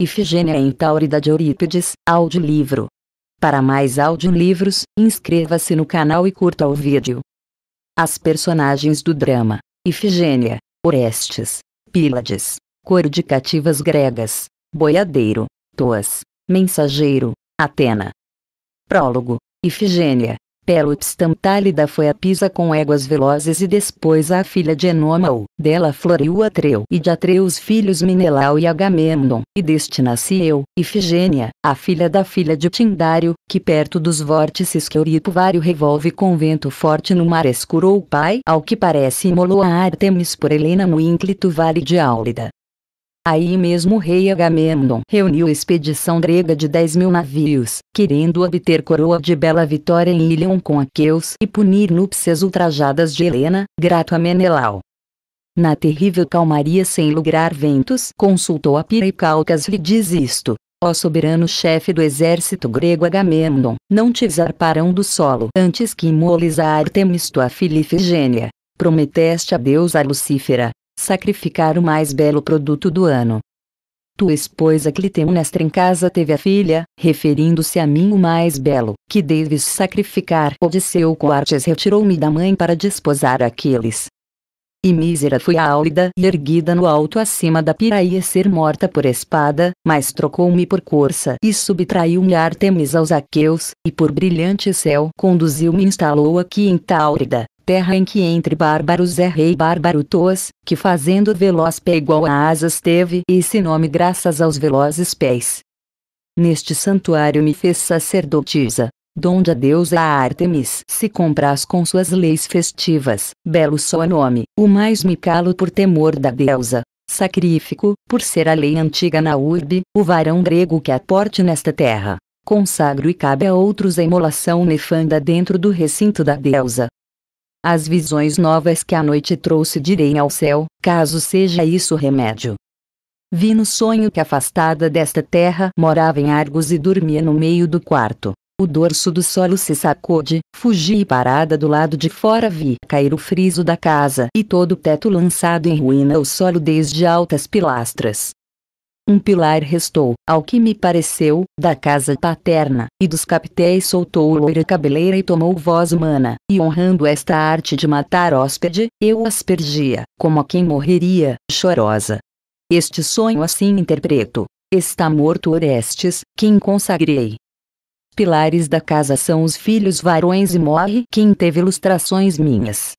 Ifigênia em Taurida de Eurípides, audiolivro. Para mais audiolivros, inscreva-se no canal e curta o vídeo. As personagens do drama: Ifigênia, Orestes, Pílades, cor de cativas gregas, boiadeiro, Toas, mensageiro, Atena. Prólogo: Ifigênia, Pélops Tantálida foi a Pisa com éguas velozes e depois a filha de Enômao, dela floriu Atreu e de Atreus filhos Minelau e Agamemnon, e deste nasci eu, Ifigênia, a filha da filha de Tindário, que perto dos vórtices que Euripo Vário revolve com vento forte no mar escuro o pai ao que parece imolou a Artemis por Helena no ínclito vale de Áulida. Aí mesmo o rei Agamemnon reuniu expedição grega de 10 mil navios, querendo obter coroa de bela vitória em Ilion com Aqueus e punir núpcias ultrajadas de Helena, grato a Menelau. Na terrível calmaria sem lograr ventos, consultou a Pira e Calcas lhe diz isto. Ó soberano chefe do exército grego Agamemnon, não te zarparão do solo antes que imoles a Artemis tua filha Ifigênia. Prometeste a deusa Lucífera, sacrificar o mais belo produto do ano. Tua esposa Clitemnestra em casa teve a filha, referindo-se a mim o mais belo, que deves sacrificar. Odisseu Coartes retirou-me da mãe para desposar aqueles. E mísera fui a Áulida e erguida no alto acima da piraia ser morta por espada, mas trocou-me por corça e subtraiu-me Artemis aos aqueus, e por brilhante céu conduziu-me e instalou aqui em Táurida, terra em que entre bárbaros é rei bárbaro Toas, que fazendo veloz pé igual a asas teve esse nome graças aos velozes pés. Neste santuário me fez sacerdotisa, donde a deusa Artemis se compraz com suas leis festivas, belo só nome, o mais me calo por temor da deusa. Sacrifico, por ser a lei antiga na urbe, o varão grego que aporte nesta terra. Consagro e cabe a outros a imolação nefanda dentro do recinto da deusa, as visões novas que a noite trouxe direi ao céu, caso seja isso remédio. Vi no sonho que afastada desta terra morava em Argos e dormia no meio do quarto. O dorso do solo se sacode, fugi e parada do lado de fora vi cair o friso da casa e todo o teto lançado em ruína o solo desde altas pilastras. Um pilar restou, ao que me pareceu, da casa paterna, e dos capitéis soltou loira cabeleira e tomou voz humana, e honrando esta arte de matar hóspede, eu aspergia, como a quem morreria, chorosa. Este sonho assim interpreto. Está morto Orestes, quem consagrei. Pilares da casa são os filhos varões e morre quem teve ilustrações minhas.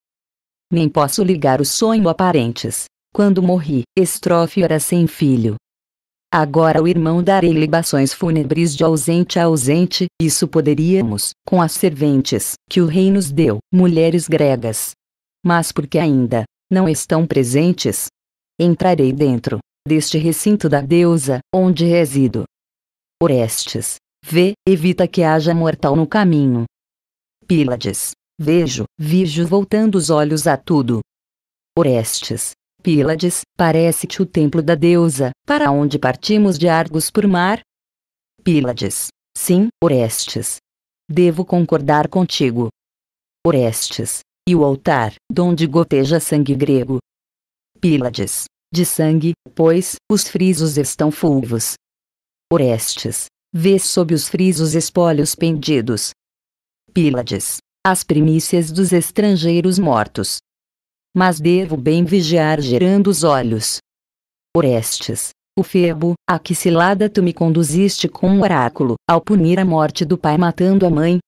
Nem posso ligar o sonho a parentes. Quando morri, estrofe era sem filho, Agora o irmão darei libações fúnebres de ausente a ausente, isso poderíamos, com as serventes, que o rei nos deu, mulheres gregas. Mas porque ainda, não estão presentes? Entrarei dentro, deste recinto da deusa, onde resido. Orestes, vê, evita que haja mortal no caminho. Pílades, vejo, virjo voltando os olhos a tudo. Orestes, Pílades, parece-te o templo da deusa, para onde partimos de Argos por mar? Pílades. Sim, Orestes. Devo concordar contigo. Orestes. E o altar, donde goteja sangue grego? Pílades. De sangue, pois, os frisos estão fulvos. Orestes. Vê sob os frisos espólios pendidos. Pílades. As primícias dos estrangeiros mortos mas devo bem vigiar gerando os olhos. Orestes, o Febo, a que cilada tu me conduziste com um oráculo, ao punir a morte do pai matando a mãe?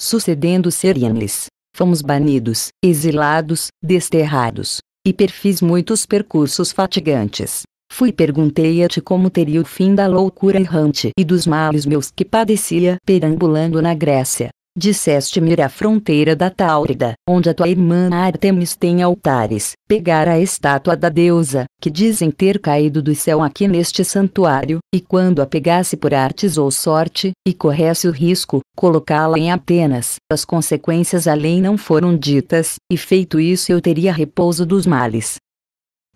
Sucedendo serem-lhes, fomos banidos, exilados, desterrados, e perfiz muitos percursos fatigantes. Fui perguntei-te como teria o fim da loucura errante e dos males meus que padecia perambulando na Grécia. Disseste-me ir à fronteira da Táurida, onde a tua irmã Artemis tem altares, pegar a estátua da deusa, que dizem ter caído do céu aqui neste santuário, e quando a pegasse por artes ou sorte, e corresse o risco, colocá-la em Atenas. As consequências além não foram ditas, e feito isso eu teria repouso dos males.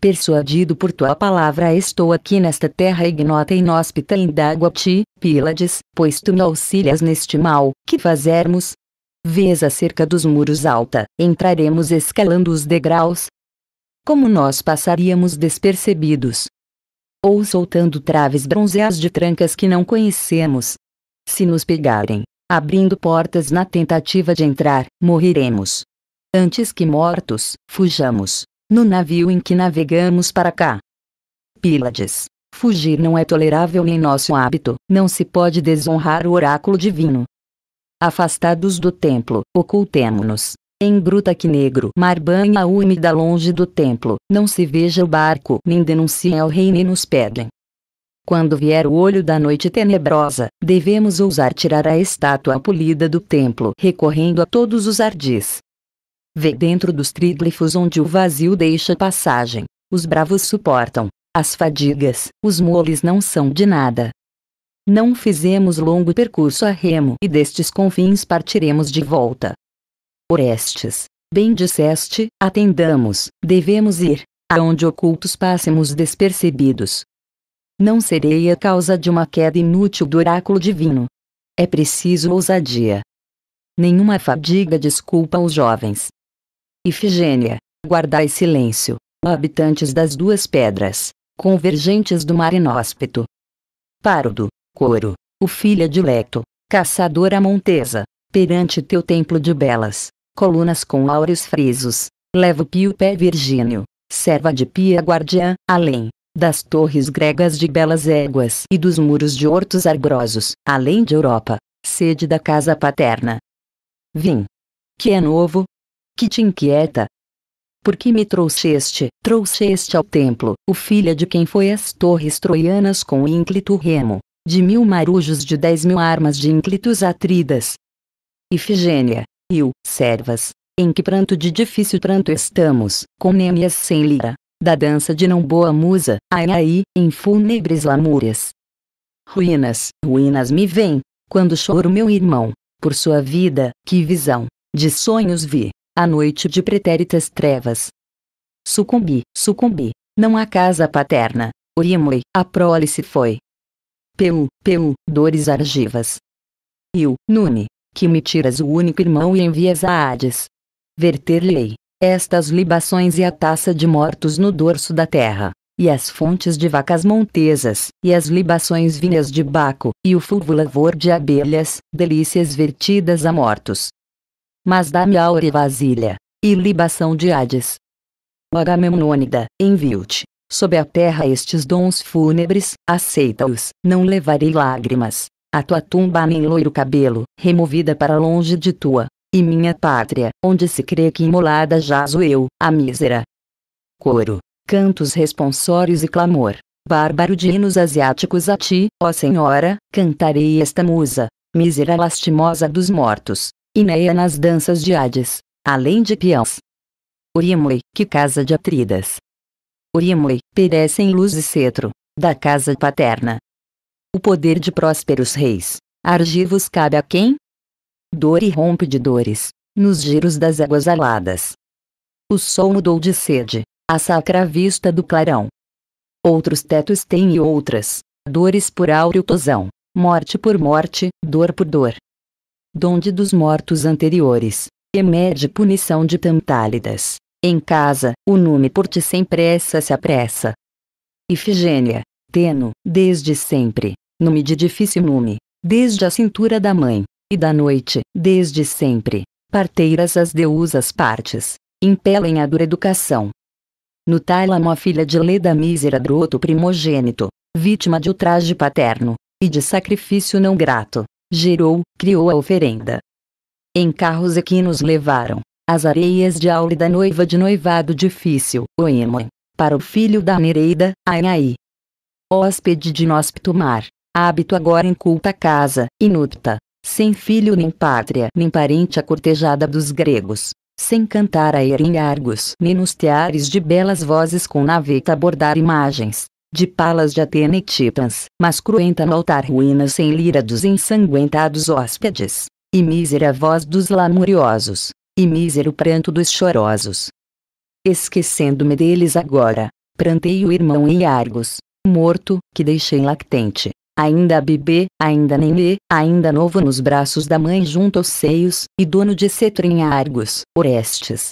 Persuadido por tua palavra estou aqui nesta terra ignota e inóspita indago a ti, Pílades, pois tu me auxilias neste mal, que fazermos? Vês acerca dos muros alta, entraremos escalando os degraus? Como nós passaríamos despercebidos? ou soltando traves bronzeadas de trancas que não conhecemos. Se nos pegarem, abrindo portas na tentativa de entrar, morreremos. Antes que mortos, fujamos. No navio em que navegamos para cá. Pílades. Fugir não é tolerável em nosso hábito, não se pode desonrar o oráculo divino. Afastados do templo, ocultemo-nos. Em gruta que negro mar banha úmida longe do templo, não se veja o barco, nem denunciem ao rei nem nos pedem. Quando vier o olho da noite tenebrosa, devemos ousar tirar a estátua polida do templo, recorrendo a todos os ardis. Vê dentro dos tríglifos onde o vazio deixa passagem. Os bravos suportam. As fadigas, os moles não são de nada. Não fizemos longo percurso a remo e destes confins partiremos de volta. Orestes, bem disseste, atendamos, devemos ir, aonde ocultos passemos despercebidos. Não serei a causa de uma queda inútil do oráculo divino. É preciso ousadia. Nenhuma fadiga desculpa os jovens. Ifigênia, guardai silêncio, habitantes das duas pedras, convergentes do mar inóspito. Párodo, coro, o filho dileto, caçadora montesa, perante teu templo de belas, colunas com áureos frisos, leva o pio pé virgíneo, serva de pia guardiã, além das torres gregas de belas éguas e dos muros de hortos arbrosos, além de Europa, sede da casa paterna. Vim. Que é novo? Que te inquieta? Por que me trouxeste, trouxeste ao templo, o filho de quem foi as torres troianas com ínclito remo, de mil marujos de dez mil armas de ínclitos atridas? Ifigênia, e o, servas, em que pranto de difícil pranto estamos, com nêmias sem lira, da dança de não boa musa, ai ai, em fúnebres lamúrias. Ruínas, ruínas me vêm, quando choro meu irmão, por sua vida, que visão, de sonhos vi, a noite de pretéritas trevas. Sucumbi, sucumbi, não há casa paterna, Orimoi, a prole se foi. Peu, peu, dores argivas. Eu, Nune, que me tiras o único irmão e envias a Hades. Verter-lhe estas libações e a taça de mortos no dorso da terra, e as fontes de vacas montesas, e as libações vinhas de Baco, e o fulvo lavor de abelhas, delícias vertidas a mortos. Mas dá-me áurea vasilha, e libação de Hades. Agamemnônida, envio-te, sob a terra estes dons fúnebres, aceita-os, não levarei lágrimas, a tua tumba nem loiro cabelo, removida para longe de tua, e minha pátria, onde se crê que imolada jazo eu, a mísera. Coro, cantos responsórios e clamor, bárbaro de hinos asiáticos a ti, ó Senhora, cantarei esta musa, mísera lastimosa dos mortos, Ineia nas danças de Hades, além de peãos. Orimoi, que casa de Atridas. Orimoi, perece em luz e cetro, da casa paterna, o poder de prósperos reis. Argivos cabe a quem? Dor e rompe de dores, nos giros das águas aladas. O sol mudou de sede, a sacra vista do clarão. Outros tetos têm e outras, dores por áureo tosão, morte por morte, dor por dor. Donde dos mortos anteriores, emede punição de tantálidas. Em casa, o nume por ti sem pressa se apressa. Ifigênia, teno, desde sempre, nome de difícil nome, desde a cintura da mãe, e da noite, desde sempre, parteiras as deusas partes, impelem a dura educação. No tálamo a filha de Leda mísera broto primogênito, vítima de ultraje paterno, e de sacrifício não grato, gerou, criou a oferenda. Em carros equinos levaram, as areias de aule da noiva de noivado difícil, Oemon, para o filho da Nereida, Ainai. Hóspede de inóspito mar, hábito agora em culta casa, inúpta, sem filho nem pátria nem parente a cortejada dos gregos, sem cantar a em Argos nem nos teares de belas vozes com naveta bordar imagens, de palas de Atena e Titãs, mas cruenta no altar ruínas sem lira dos ensanguentados hóspedes, e mísera voz dos lamuriosos, e mísero pranto dos chorosos. Esquecendo-me deles agora, prantei o irmão em Argos, morto, que deixei lactente, ainda a bebê, ainda nenê, ainda novo nos braços da mãe junto aos seios, e dono de cetro em Argos, Orestes.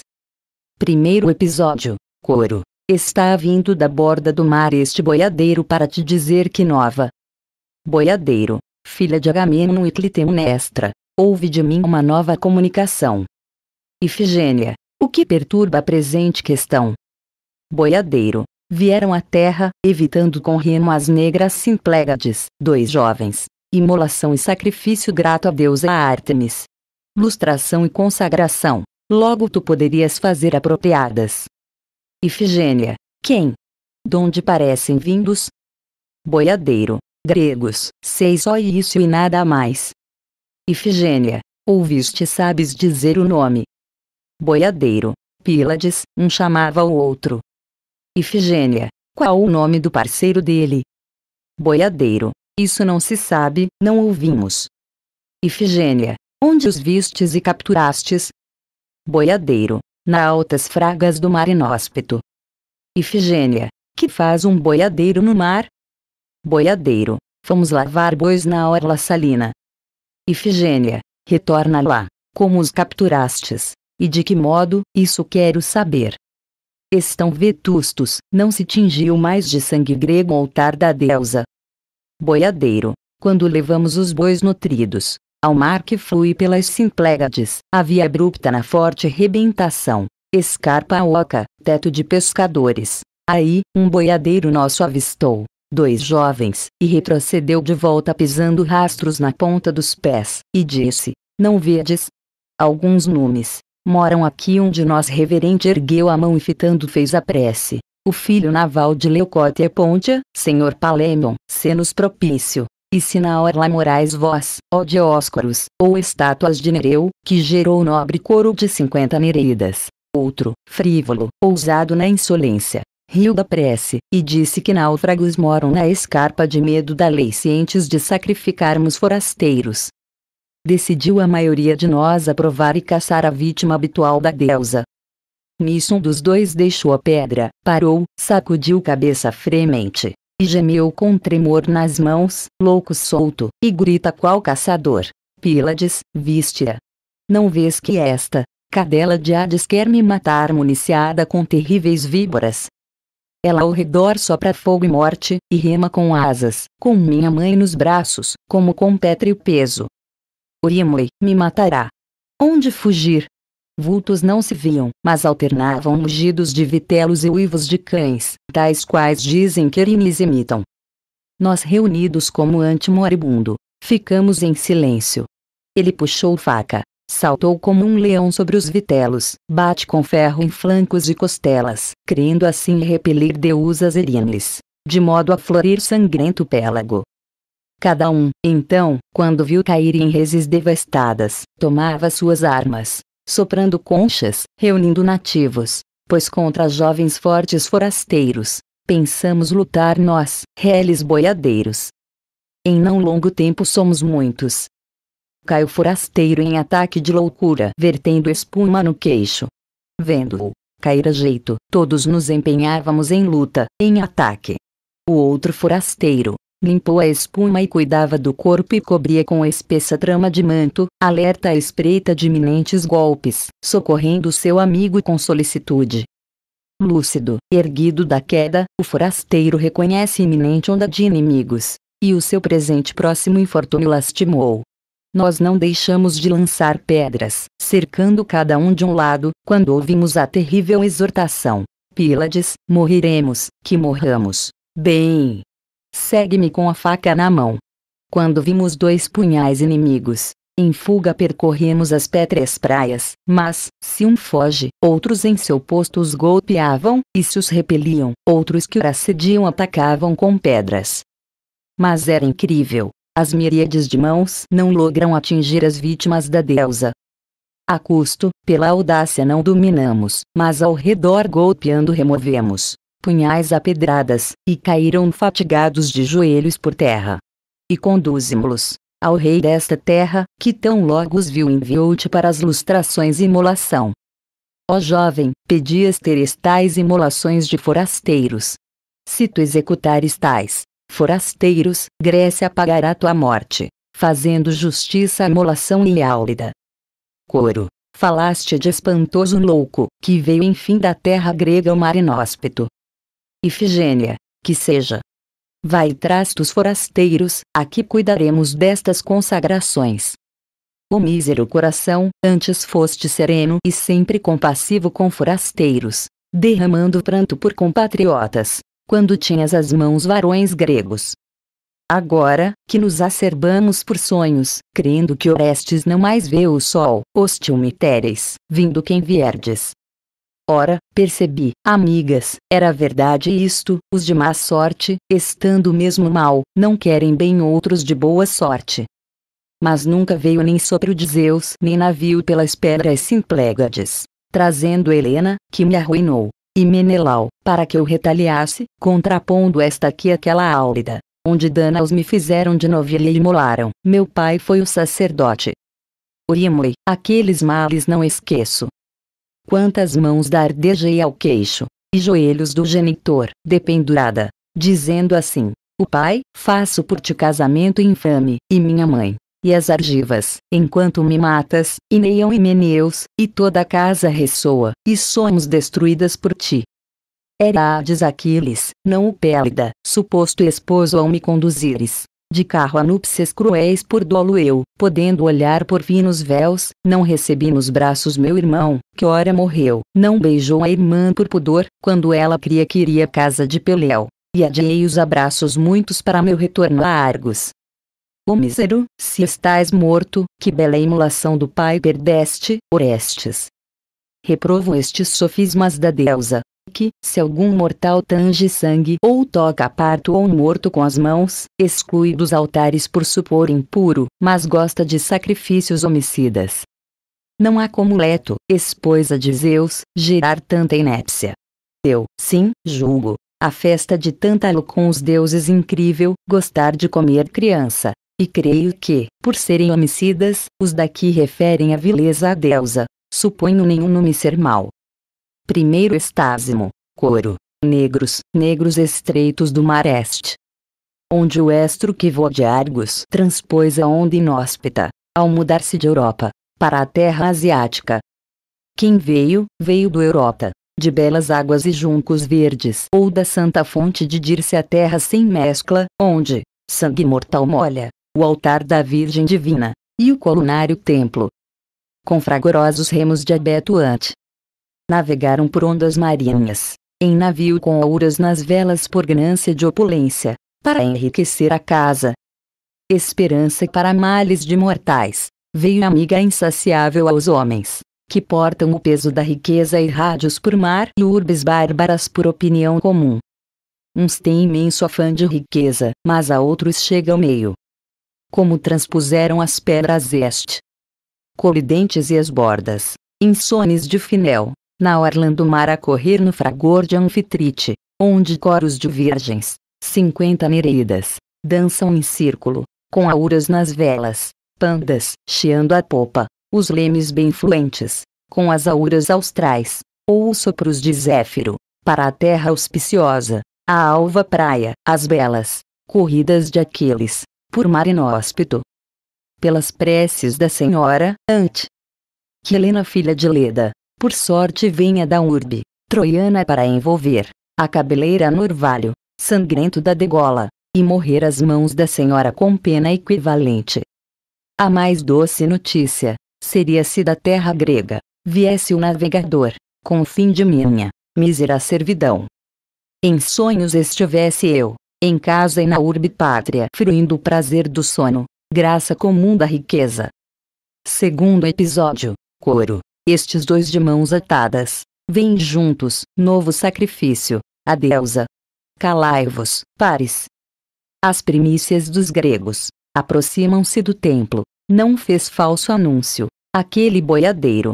Primeiro episódio, Coro. Está vindo da borda do mar este boiadeiro para te dizer que nova. Boiadeiro, filha de Agamemnon e Clitemnestra, ouve de mim uma nova comunicação. Ifigênia, o que perturba a presente questão? Boiadeiro, vieram à terra, evitando com remo as negras Simplégades, dois jovens, imolação e sacrifício grato a deusa Ártemis. Lustração e consagração, logo tu poderias fazer apropriadas. Ifigênia, quem? Donde parecem vindos? Boiadeiro, gregos, sei só isso e nada mais. Ifigênia, ouviste sabes dizer o nome. Boiadeiro, Pílades, um chamava o outro. Ifigênia, qual o nome do parceiro dele? Boiadeiro, isso não se sabe, não ouvimos. Ifigênia, onde os vistes e capturastes? Boiadeiro, na altas fragas do mar inóspito. Ifigênia, que faz um boiadeiro no mar? Boiadeiro, fomos lavar bois na orla salina. Ifigênia, retorna lá, como os capturastes, e de que modo, isso quero saber. Estão vetustos, não se tingiu mais de sangue grego o altar da deusa, boiadeiro, quando levamos os bois nutridos, ao mar que flui pelas Simplégades, a via abrupta na forte rebentação, escarpa oca, teto de pescadores. Aí, um boiadeiro nosso avistou, dois jovens, e retrocedeu de volta pisando rastros na ponta dos pés, e disse, não vedes? Alguns numes, moram aqui onde nós reverente ergueu a mão e fitando fez a prece o filho naval de Leucótia Pontia, senhor Palemon, se-nos propício. E se na orla morais vós, ó Dioscoros, ou estátuas de Nereu, que gerou nobre coro de cinquenta nereidas. Outro, frívolo, ousado na insolência, riu da prece, e disse que náufragos moram na escarpa de medo da lei cientes de sacrificarmos forasteiros. Decidiu a maioria de nós aprovar e caçar a vítima habitual da deusa, Nisso um dos dois deixou a pedra, parou, sacudiu cabeça fremente, e gemeu com tremor nas mãos, louco solto, e grita qual caçador. Pílades, viste-a. Não vês que esta, cadela de Hades quer me matar municiada com terríveis víboras? Ela ao redor sopra fogo e morte, e rema com asas, com minha mãe nos braços, como com pétreo peso. Orimoi, me matará. Onde fugir? Vultos não se viam, mas alternavam mugidos de vitelos e uivos de cães, tais quais dizem que erimes imitam. Nós reunidos como antemoribundo, ficamos em silêncio. Ele puxou faca, saltou como um leão sobre os vitelos, bate com ferro em flancos e costelas, crendo assim repelir deusas erimes, de modo a florir sangrento pélago. Cada um, então, quando viu cair em reses devastadas, tomava suas armas, soprando conchas, reunindo nativos, pois contra jovens fortes forasteiros, pensamos lutar nós, reles boiadeiros. Em não longo tempo somos muitos. Cai o forasteiro em ataque de loucura, vertendo espuma no queixo. Vendo-o cair a jeito, todos nos empenhávamos em luta, em ataque. O outro forasteiro, limpou a espuma e cuidava do corpo e cobria com espessa trama de manto, alerta à espreita de iminentes golpes, socorrendo seu amigo com solicitude. Lúcido, erguido da queda, o forasteiro reconhece iminente onda de inimigos, e o seu presente próximo infortúnio lastimou. Nós não deixamos de lançar pedras, cercando cada um de um lado, quando ouvimos a terrível exortação: Pílades, morreremos, que morramos. Bem, Segue-me com a faca na mão. Quando vimos dois punhais inimigos, em fuga percorremos as pétreas praias, mas, se um foge, outros em seu posto os golpeavam, e se os repeliam, outros que o assediam atacavam com pedras. Mas era incrível, as miríades de mãos não logram atingir as vítimas da deusa. A custo, pela audácia não dominamos, mas ao redor golpeando removemos punhais a pedradas, e caíram fatigados de joelhos por terra. E conduzimos-los ao rei desta terra, que tão logo os viu enviou-te para as lustrações e imolação. Ó jovem, pedias ter estais imolações de forasteiros. Se tu executares tais forasteiros, Grécia pagará tua morte, fazendo justiça à imolação áurida. Coro, falaste de espantoso louco, que veio enfim da terra grega o mar inóspito, Ifigênia, que seja. Vai e dos forasteiros, aqui cuidaremos destas consagrações. O mísero coração, antes foste sereno e sempre compassivo com forasteiros, derramando pranto por compatriotas, quando tinhas as mãos varões gregos. Agora, que nos acerbamos por sonhos, crendo que Orestes não mais vê o sol, hostil me tereis, vindo quem vierdes. Ora, percebi, amigas, era verdade isto, os de má sorte, estando mesmo mal, não querem bem outros de boa sorte. Mas nunca veio nem sopro de Zeus, nem navio pelas pedras simplegades, trazendo Helena, que me arruinou, e Menelau, para que eu retaliasse, contrapondo esta aqui aquela áurida, onde danas me fizeram de novilha e imolaram. Meu pai foi o sacerdote. Orimoi, aqueles males não esqueço. Quantas mãos dardejei ao queixo, e joelhos do genitor, dependurada, dizendo assim: O pai, faço por ti casamento infame, e minha mãe, e as argivas, enquanto me matas, e Neião e Meneus, e toda a casa ressoa, e somos destruídas por ti. Herades Aquiles, não o Pélida, suposto esposo ao me conduzires. De carro a núpcias cruéis por dolo eu, podendo olhar por finos véus, não recebi nos braços meu irmão, que ora morreu, não beijou a irmã por pudor, quando ela cria que iria casa de Peleu, e adiei os abraços muitos para meu retorno a Argos. Ô mísero, se estás morto, que bela emulação do pai perdeste, Orestes. Reprovo estes sofismas da deusa, que, se algum mortal tange sangue ou toca parto ou morto com as mãos, exclui dos altares por supor impuro, mas gosta de sacrifícios homicidas. Não há como Leto, esposa de Zeus, gerar tanta inépcia. Eu, sim, julgo. A festa de Tântalo com os deuses incrível, gostar de comer criança. E creio que, por serem homicidas, os daqui referem a vileza à deusa. Suponho nenhum nome ser mal. Primeiro estásimo, coro, negros, negros estreitos do mar este. Onde o estro que voa de Argos transpôs a onda inóspita, ao mudar-se de Europa, para a terra asiática. Quem veio, veio do Europa, de belas águas e juncos verdes, ou da santa fonte de dir-se a terra sem mescla, onde, sangue mortal molha, o altar da Virgem Divina, e o colunário templo. Com fragorosos remos de abetuante, navegaram por ondas marinhas, em navio com auras nas velas por ganância de opulência, para enriquecer a casa. Esperança para males de mortais, veio amiga insaciável aos homens, que portam o peso da riqueza e rádios por mar e urbes bárbaras por opinião comum. Uns têm imenso afã de riqueza, mas a outros chega ao meio. Como transpuseram as pedras este. Colidentes e as bordas, insones de finel, na orla do mar a correr no fragor de Anfitrite, onde coros de virgens, cinquenta nereidas, dançam em círculo, com auras nas velas, pandas, chiando a popa, os lemes bem fluentes, com as auras austrais, ou os sopros de Zéfiro, para a terra auspiciosa, a alva praia, as belas, corridas de Aquiles, por mar inóspito. Pelas preces da Senhora, ante. Que Helena filha de Leda, por sorte venha da urbe, troiana para envolver, a cabeleira no orvalho, sangrento da degola, e morrer às mãos da senhora com pena equivalente. A mais doce notícia, seria se da terra grega, viesse o navegador, com o fim de minha, mísera servidão. Em sonhos estivesse eu, em casa e na urbe pátria, fruindo o prazer do sono, graça comum da riqueza. Segundo episódio, coro. Estes dois de mãos atadas, vêm juntos, novo sacrifício, a deusa. Calai-vos, pares. As primícias dos gregos, aproximam-se do templo, não fez falso anúncio, aquele boiadeiro.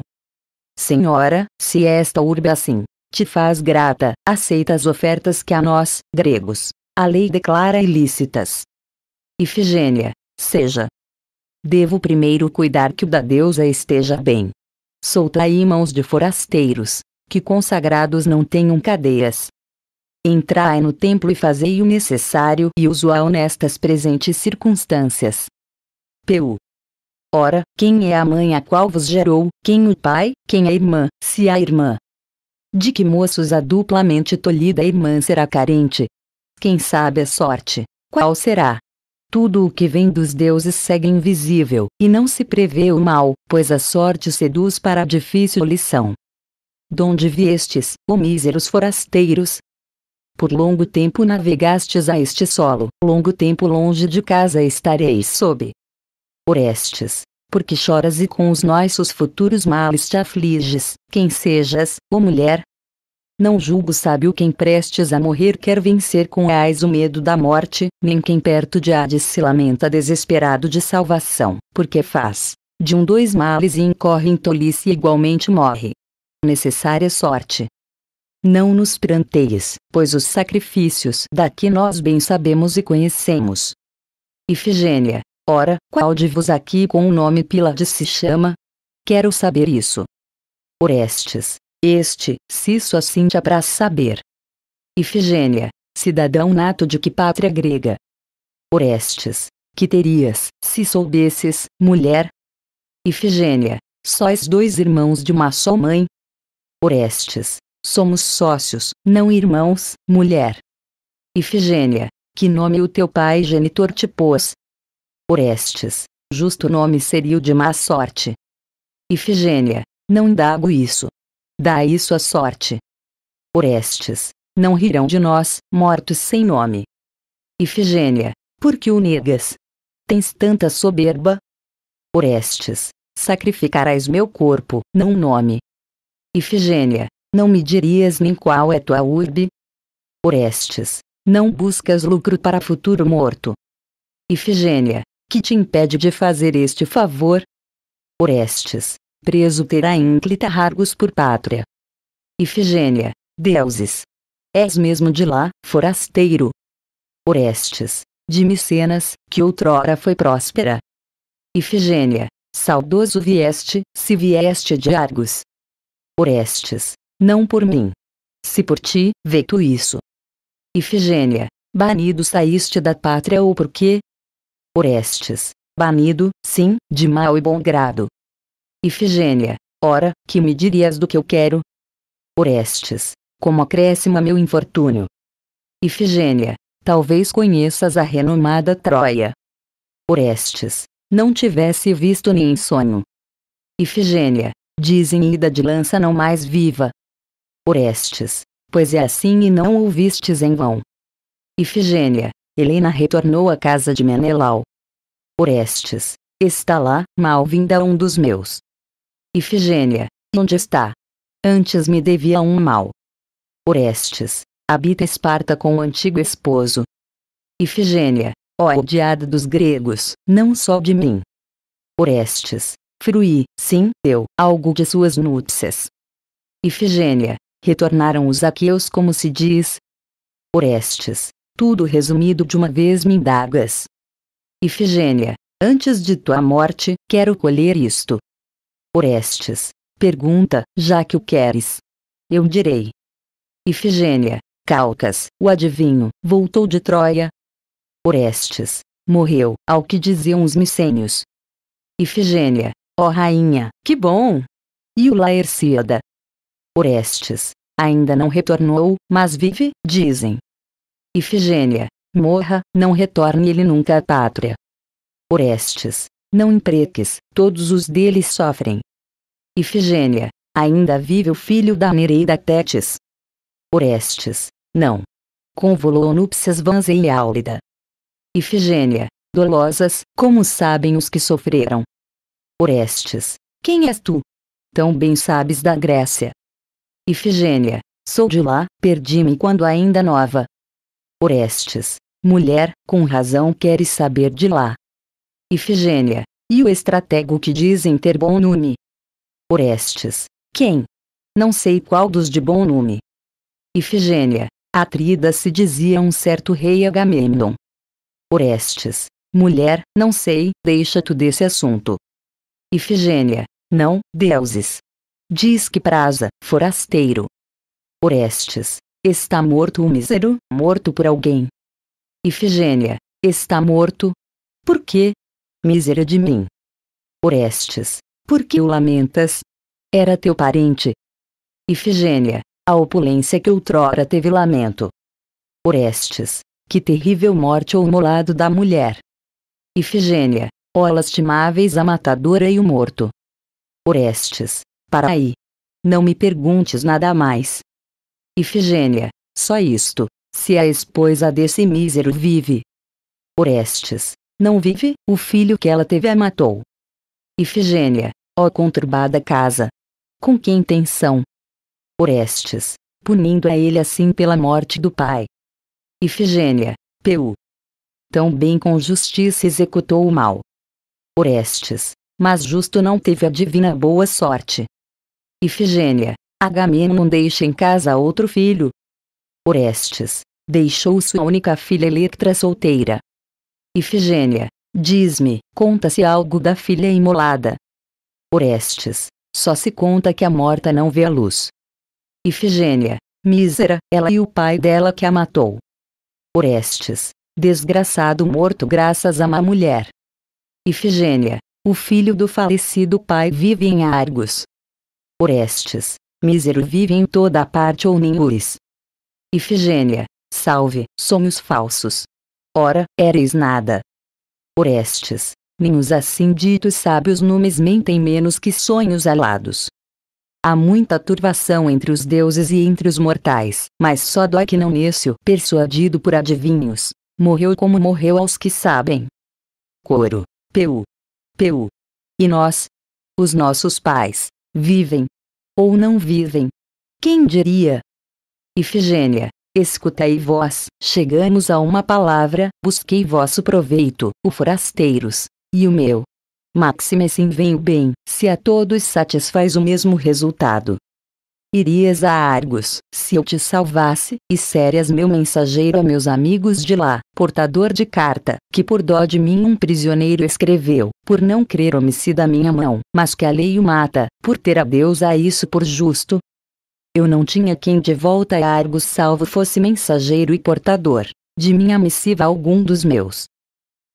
Senhora, se esta urbe assim, te faz grata, aceita as ofertas que a nós, gregos, a lei declara ilícitas. Ifigênia, seja. Devo primeiro cuidar que o da deusa esteja bem, Soltai mãos de forasteiros, que consagrados não tenham cadeias. Entrai no templo e fazei o necessário e usual nestas presentes circunstâncias. Pu. Ora, quem é a mãe a qual vos gerou, quem o pai, quem a irmã, se a irmã. De que moços a duplamente tolhida irmã será carente? Quem sabe a sorte, qual será? Tudo o que vem dos deuses segue invisível, e não se prevê o mal, pois a sorte seduz para a difícil lição. Donde viestes, ó míseros forasteiros? Por longo tempo navegastes a este solo, longo tempo longe de casa estareis sob. Orestes, porque choras e com os nossos futuros males te afliges, quem sejas, ó mulher, não julgo sábio quem prestes a morrer quer vencer com ais o medo da morte, nem quem perto de Hades se lamenta desesperado de salvação, porque faz de um dois males e incorre em tolice e igualmente morre. Necessária sorte. Não nos pranteis, pois os sacrifícios daqui nós bem sabemos e conhecemos. Ifigênia, ora, qual de vos aqui com o nome Pílades se chama? Quero saber isso. Orestes, este, se isso assim te apraz saber. Ifigênia, cidadão nato de que pátria grega? Orestes, que terias, se soubesses, mulher? Ifigênia, sois dois irmãos de uma só mãe? Orestes, somos sócios, não irmãos, mulher. Ifigênia, que nome o teu pai genitor te pôs? Orestes, justo nome seria o de má sorte. Ifigênia, não indago isso. Dá isso a sorte. Orestes, não rirão de nós, mortos sem nome. Ifigênia, por que o negas? Tens tanta soberba? Orestes, sacrificarás meu corpo, não nome. Ifigênia, não me dirias nem qual é tua urbe? Orestes, não buscas lucro para futuro morto. Ifigênia, que te impede de fazer este favor? Orestes, preso terá ínclita Hargos por pátria. Ifigênia, deuses. És mesmo de lá, forasteiro. Orestes, de Micenas, que outrora foi próspera. Ifigênia, saudoso vieste, se vieste de Argos. Orestes, não por mim. Se por ti, vê tu isso. Ifigênia, banido saíste da pátria ou por quê? Orestes, banido, sim, de mau e bom grado. Ifigênia, ora, que me dirias do que eu quero? Orestes, como acréscimo meu infortúnio. Ifigênia, talvez conheças a renomada Troia. Orestes, não tivesse visto nem em sonho. Ifigênia, dizem ida de lança não mais viva. Orestes, pois é assim e não ouvistes em vão. Ifigênia, Helena retornou à casa de Menelau. Orestes, está lá, mal-vinda um dos meus. Ifigênia, onde está? Antes me devia um mal. Orestes, habita Esparta com o antigo esposo. Ifigênia, ó odiada dos gregos, não só de mim. Orestes, fruí, sim, deu, algo de suas núpcias. Ifigênia, retornaram os aqueus como se diz. Orestes, tudo resumido de uma vez me indagas. Ifigênia, antes de tua morte, quero colher isto. Orestes. Pergunta, já que o queres. Eu direi. Ifigênia. Calcas, o adivinho, voltou de Troia. Orestes. Morreu, ao que diziam os micênios. Ifigênia. Ó rainha, que bom! E o Laercíada? Orestes. Ainda não retornou, mas vive, dizem. Ifigênia. Morra, não retorne ele nunca à pátria. Orestes. Não impreques, todos os deles sofrem. Ifigênia, ainda vive o filho da Nereida Tétis. Orestes, não. Convolou núpcias vãs e Áulida. Ifigênia, dolosas, como sabem os que sofreram. Orestes, quem és tu? Tão bem sabes da Grécia. Ifigênia, sou de lá, perdi-me quando ainda nova. Orestes, mulher, com razão queres saber de lá. Ifigênia, e o estratego que dizem ter bom nome, Orestes. Quem? Não sei qual dos de bom nome. Ifigênia. Atrida se dizia um certo rei Agamemnon. Orestes. Mulher, não sei, deixa tu desse assunto. Ifigênia. Não, deuses. Diz que praza, forasteiro. Orestes. Está morto o mísero, morto por alguém. Ifigênia. Está morto? Por quê? Mísera de mim. Orestes. Por que o lamentas? Era teu parente. Ifigênia. a opulência que outrora teve lamento. Orestes, que terrível morte ou molado da mulher. Ifigênia, ó lastimáveis a matadora e o morto. Orestes, para aí. Não me perguntes nada mais. Ifigênia, só isto, se a esposa desse mísero vive. Orestes, não vive, o filho que ela teve a matou. Ifigênia, ó conturbada casa. Com que intenção? Orestes, punindo a ele assim pela morte do pai. Ifigênia, Peu. Tão bem com justiça executou o mal. Orestes, mas justo não teve a divina boa sorte. Ifigênia, Agamenon deixa em casa outro filho. Orestes, deixou sua única filha Electra solteira. Ifigênia, diz-me, conta-se algo da filha imolada. Orestes, só se conta que a morta não vê a luz. Ifigênia, mísera, ela e o pai dela que a matou. Orestes, desgraçado morto graças a uma mulher. Ifigênia, o filho do falecido pai vive em Argos. Orestes, mísero vive em toda a parte ou Ninures. Ifigênia, salve, sonhos falsos. Ora, eres nada. Orestes, nem os assim ditos sábios numes mentem menos que sonhos alados. Há muita turvação entre os deuses e entre os mortais, mas só dói que não Nécio, persuadido por adivinhos, morreu como morreu aos que sabem. Coro. Peu. Peu. E nós? Os nossos pais, vivem? Ou não vivem? Quem diria? Ifigênia, escutai vós, chegamos a uma palavra, busquei vosso proveito, o forasteiros, e o meu, Máxime sim vem o bem, se a todos satisfaz o mesmo resultado. Irias a Argos, se eu te salvasse, e sérias meu mensageiro a meus amigos de lá, portador de carta, que por dó de mim um prisioneiro escreveu, por não crer homicida minha mão, mas que a lei o mata, por ter a Deus a isso por justo. Eu não tinha quem de volta a Argos salvo fosse mensageiro e portador, de minha missiva algum dos meus,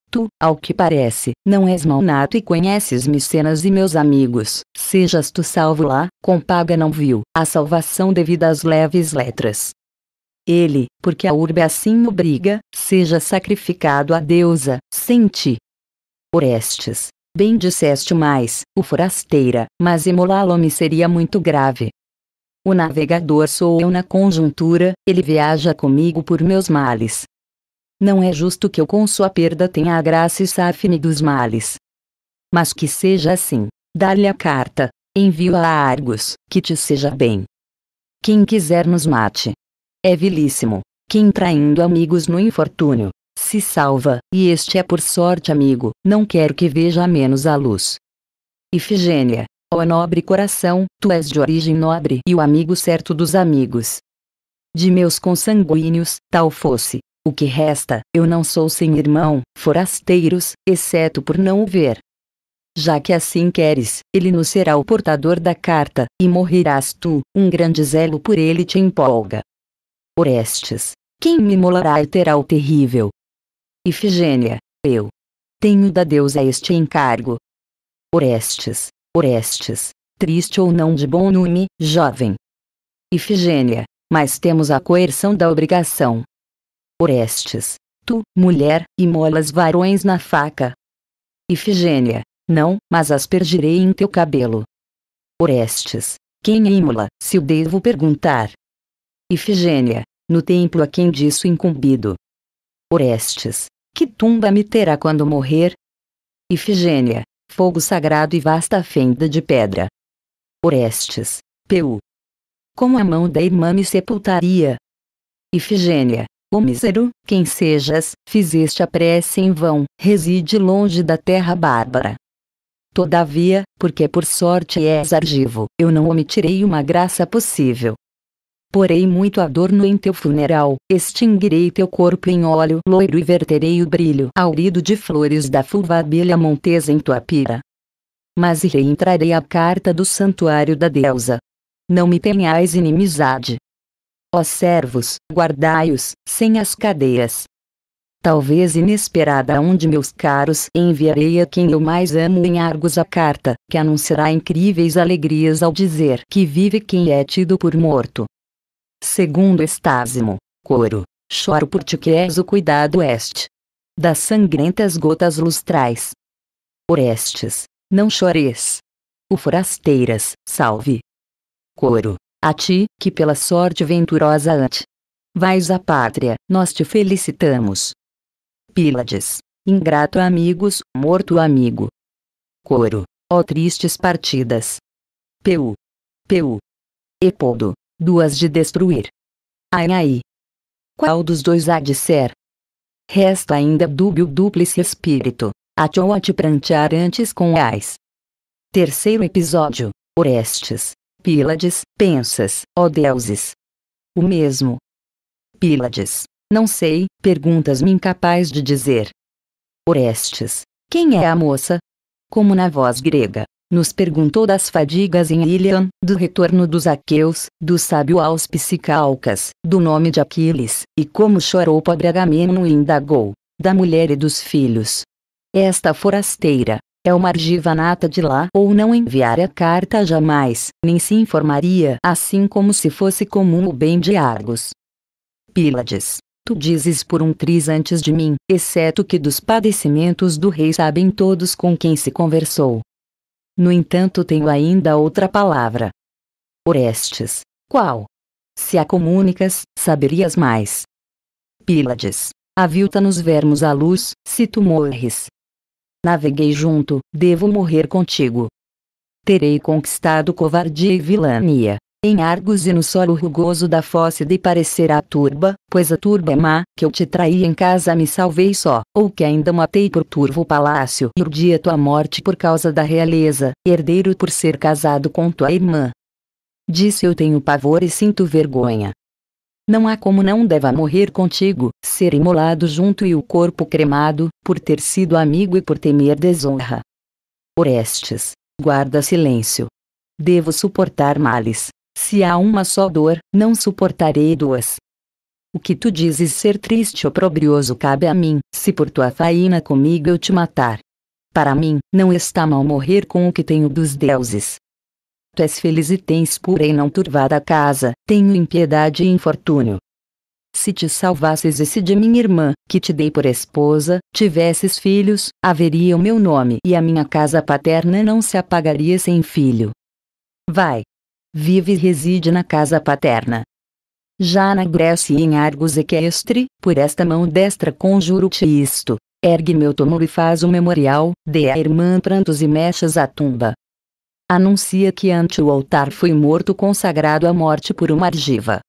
Tu, ao que parece, não és malnato e conheces Micenas e meus amigos, sejas tu salvo lá, com paga não viu, a salvação devida às leves letras. Ele, porque a urbe assim obriga, seja sacrificado à deusa, sem ti. Orestes, bem disseste mais, o forasteira, mas imolá-lo-me seria muito grave. O navegador sou eu na conjuntura, ele viaja comigo por meus males, não é justo que eu com sua perda tenha a graça e safe-me dos males. Mas que seja assim. Dá-lhe a carta, envio-a a Argos, que te seja bem. Quem quiser nos mate. É vilíssimo. Quem traindo amigos no infortúnio, se salva, e este é por sorte amigo, não quero que veja menos a luz. Ifigênia, ó nobre coração, tu és de origem nobre e o amigo certo dos amigos. De meus consanguíneos, tal fosse, o que resta, eu não sou sem irmão, forasteiros, exceto por não o ver. Já que assim queres, ele nos será o portador da carta, e morrerás tu, um grande zelo por ele te empolga. Orestes, quem me molará e terá o terrível? Ifigênia, eu. Tenho da deusa este encargo. Orestes, Orestes, triste ou não de bom nome, jovem. Ifigênia, mas temos a coerção da obrigação. Orestes, tu, mulher, imolas varões na faca. Ifigênia, não, mas aspergirei em teu cabelo. Orestes, quem é imola, se o devo perguntar? Ifigênia, no templo a quem disso incumbido. Orestes, que tumba me terá quando morrer? Ifigênia, fogo sagrado e vasta fenda de pedra. Orestes, Peu. Como a mão da irmã me sepultaria? Ifigênia, Ó mísero, quem sejas, fizeste a prece em vão, reside longe da terra bárbara. Todavia, porque por sorte és argivo, eu não omitirei uma graça possível. Porei muito adorno em teu funeral, extinguirei teu corpo em óleo loiro e verterei o brilho aurido de flores da fulvabilha montesa em tua pira. Mas reentrarei a carta do santuário da deusa. Não me tenhais inimizade, Ó servos, guardai-os, sem as cadeias. Talvez inesperada onde meus caros enviarei a quem eu mais amo em Argos a carta, que anunciará incríveis alegrias ao dizer que vive quem é tido por morto. Segundo Estásimo, coro, choro por ti que és o cuidado este. Das sangrentas gotas lustrais. Orestes, não chores. O forasteiras, salve. Coro, a ti, que pela sorte venturosa ante. Vais à pátria, nós te felicitamos. Pílades, ingrato amigos, morto amigo. Coro, ó tristes partidas. Peu. Peu. Epodo, duas de destruir. Ai ai. Qual dos dois há de ser? Resta ainda dúbio duplice espírito, a te prantear antes com ais. Terceiro episódio, Orestes, Pílades, pensas, ó deuses. O mesmo. Pílades, não sei, perguntas-me incapaz de dizer. Orestes, quem é a moça? Como na voz grega, nos perguntou das fadigas em Ilion, do retorno dos aqueus, do sábio auspice Calcas, do nome de Aquiles, e como chorou pobre Agamemnon e indagou, da mulher e dos filhos. Esta forasteira, é uma argiva nata de lá ou não enviara carta jamais, nem se informaria assim como se fosse comum o bem de Argos. Pílades, tu dizes por um triz antes de mim, exceto que dos padecimentos do rei sabem todos com quem se conversou, no entanto, tenho ainda outra palavra. Orestes. Qual? Se a comunicas, saberias mais. Pílades. Avilta nos vermos a luz, se tu morres. Naveguei junto, devo morrer contigo. Terei conquistado covardia e vilania. Em Argos e no solo rugoso da fosse de parecer a turba, pois a turba é má, que eu te traí em casa me salvei só, ou que ainda matei por turvo palácio e urdi a tua morte por causa da realeza, herdeiro por ser casado com tua irmã. Disse eu tenho pavor e sinto vergonha. Não há como não deva morrer contigo, ser imolado junto e o corpo cremado, por ter sido amigo e por temer desonra. Orestes, guarda silêncio. Devo suportar males, se há uma só dor, não suportarei duas. O que tu dizes ser triste ou oprobrioso cabe a mim, se por tua faína comigo eu te matar. Para mim, não está mal morrer com o que tenho dos deuses. Tu és feliz e tens pura e não turvada casa, tenho impiedade e infortúnio. Se te salvasses esse de minha irmã, que te dei por esposa, tivesses filhos, haveria o meu nome e a minha casa paterna não se apagaria sem filho. Vai, vive e reside na casa paterna. Já na Grécia e em Argos Equestre, por esta mão destra conjuro-te isto, ergue meu túmulo e faz o memorial, dê à irmã prantos e mechas à tumba. Anuncia que ante o altar foi morto consagrado à morte por uma argiva.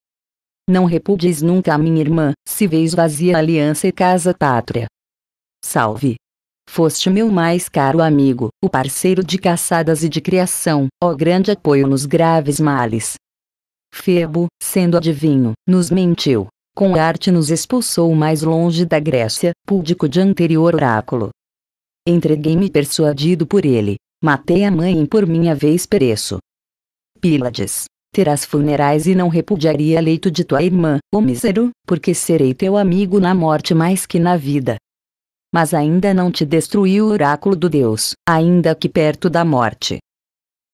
Não repudies nunca a minha irmã, se vês vazia a aliança e casa pátria. Salve! Foste meu mais caro amigo, o parceiro de caçadas e de criação, ó grande apoio nos graves males. Febo, sendo adivinho, nos mentiu. Com arte nos expulsou mais longe da Grécia, púdico de anterior oráculo. Entreguei-me persuadido por ele. Matei a mãe e por minha vez pereço. Pílades, terás funerais e não repudiaria leito de tua irmã, ó mísero, porque serei teu amigo na morte mais que na vida mas ainda não te destruiu o oráculo do Deus, ainda que perto da morte.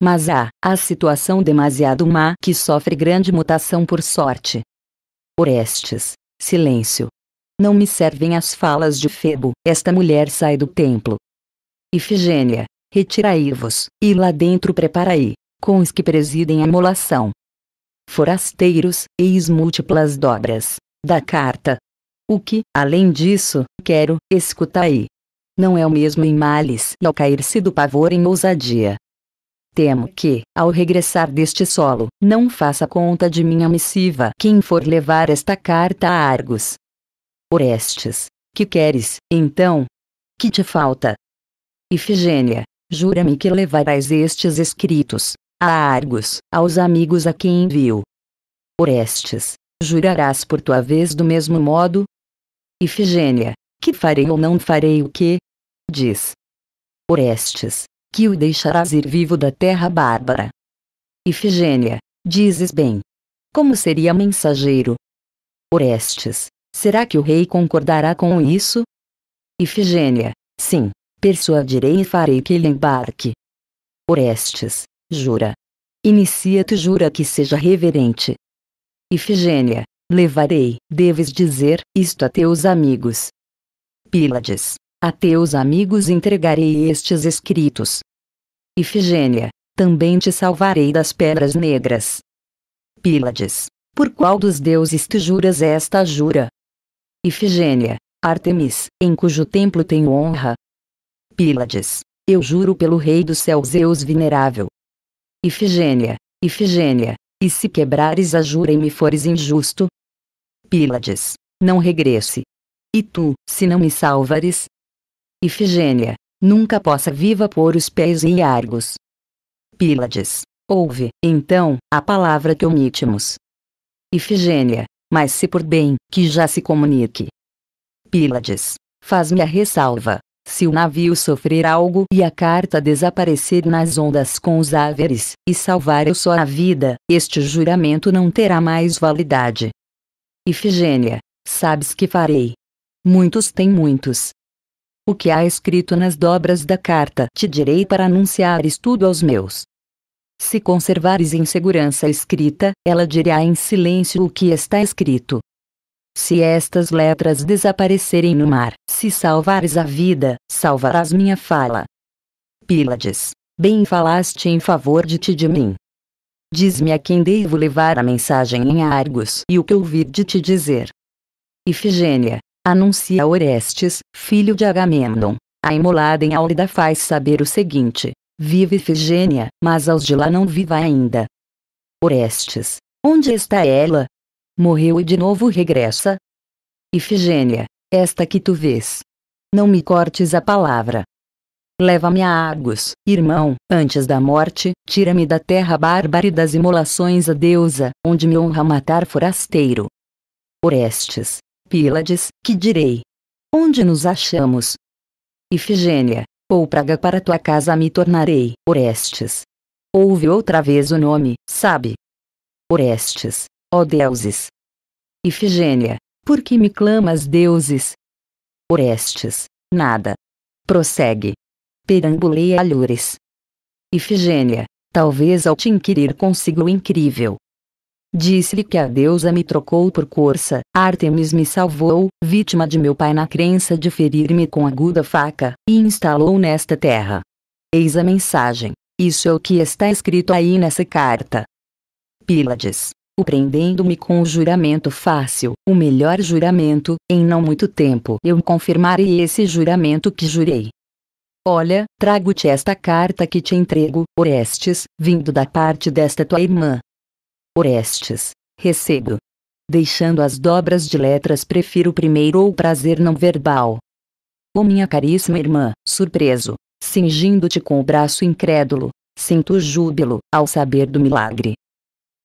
Mas há, a situação demasiado má que sofre grande mutação por sorte. Orestes, silêncio. Não me servem as falas de Febo, esta mulher sai do templo. Ifigênia, retirai-vos, e lá dentro preparai, com os que presidem a molação. Forasteiros, eis múltiplas dobras, da carta, o que, além disso, quero, escutai. Não é o mesmo em males e ao cair-se do pavor em ousadia. Temo que, ao regressar deste solo, não faça conta de minha missiva quem for levar esta carta a Argos. Orestes, que queres, então? Que te falta? Ifigênia, jura-me que levarás estes escritos a Argos, aos amigos a quem envio. Orestes, jurarás por tua vez do mesmo modo, Ifigênia, que farei ou não farei o que? Diz. Orestes, que o deixarás ir vivo da terra bárbara. Ifigênia, dizes bem. Como seria mensageiro? Orestes, será que o rei concordará com isso? Ifigênia, sim, persuadirei e farei que ele embarque. Orestes, jura. Inicia-te jura que seja reverente. Ifigênia, levarei, deves dizer, isto a teus amigos. Pílades, a teus amigos entregarei estes escritos. Ifigênia, também te salvarei das pedras negras. Pílades, por qual dos deuses te juras esta jura? Ifigênia, Artemis, em cujo templo tenho honra. Pílades, eu juro pelo rei dos céus Zeus venerável. Ifigênia, Ifigênia, e se quebrares a jura e me fores injusto? Pílades, não regresse. E tu, se não me salvares? Ifigênia, nunca possa viva pôr os pés em Argos. Pílades, ouve, então, a palavra que omitimos. Ifigênia, mas se por bem, que já se comunique. Pílades, faz-me a ressalva. Se o navio sofrer algo e a carta desaparecer nas ondas com os áveres, e salvar eu só a vida, este juramento não terá mais validade. Ifigênia, sabes que farei. Muitos têm muitos. O que há escrito nas dobras da carta te direi para anunciares tudo aos meus. Se conservares em segurança a escrita, ela dirá em silêncio o que está escrito. Se estas letras desaparecerem no mar, se salvares a vida, salvarás minha fala. Pílades, bem falaste em favor de ti de mim. Diz-me a quem devo levar a mensagem em Argos e o que ouvir de te dizer. Ifigênia, anuncia a Orestes, filho de Agamemnon. A imolada em Áurida faz saber o seguinte: Vive Ifigênia, mas aos de lá não viva ainda. Orestes, onde está ela? morreu e de novo regressa? Ifigênia, esta que tu vês. Não me cortes a palavra. Leva-me a Argos, irmão, antes da morte, tira-me da terra bárbara e das imolações a deusa, onde me honra matar forasteiro. Orestes, Pílades, que direi? Onde nos achamos? Ifigênia, ou praga para tua casa me tornarei, Orestes. Ouve outra vez o nome, sabe? Orestes, ó deuses. Ifigênia, por que me clamas deuses? Orestes, nada. Prossegue. Perambulei a Lures. Ifigênia, talvez ao te inquirir consigo o incrível. Disse-lhe que a deusa me trocou por corça, Artemis me salvou, vítima de meu pai na crença de ferir-me com aguda faca, e instalou nesta terra. Eis a mensagem. Isso é o que está escrito aí nessa carta. Pílades prendendo-me com o juramento fácil, o melhor juramento, em não muito tempo eu confirmarei esse juramento que jurei. Olha, trago-te esta carta que te entrego, Orestes, vindo da parte desta tua irmã. Orestes, recebo. Deixando as dobras de letras prefiro primeiro o prazer não verbal. Ô oh, minha caríssima irmã, surpreso, cingindo-te com o braço incrédulo, sinto júbilo, ao saber do milagre.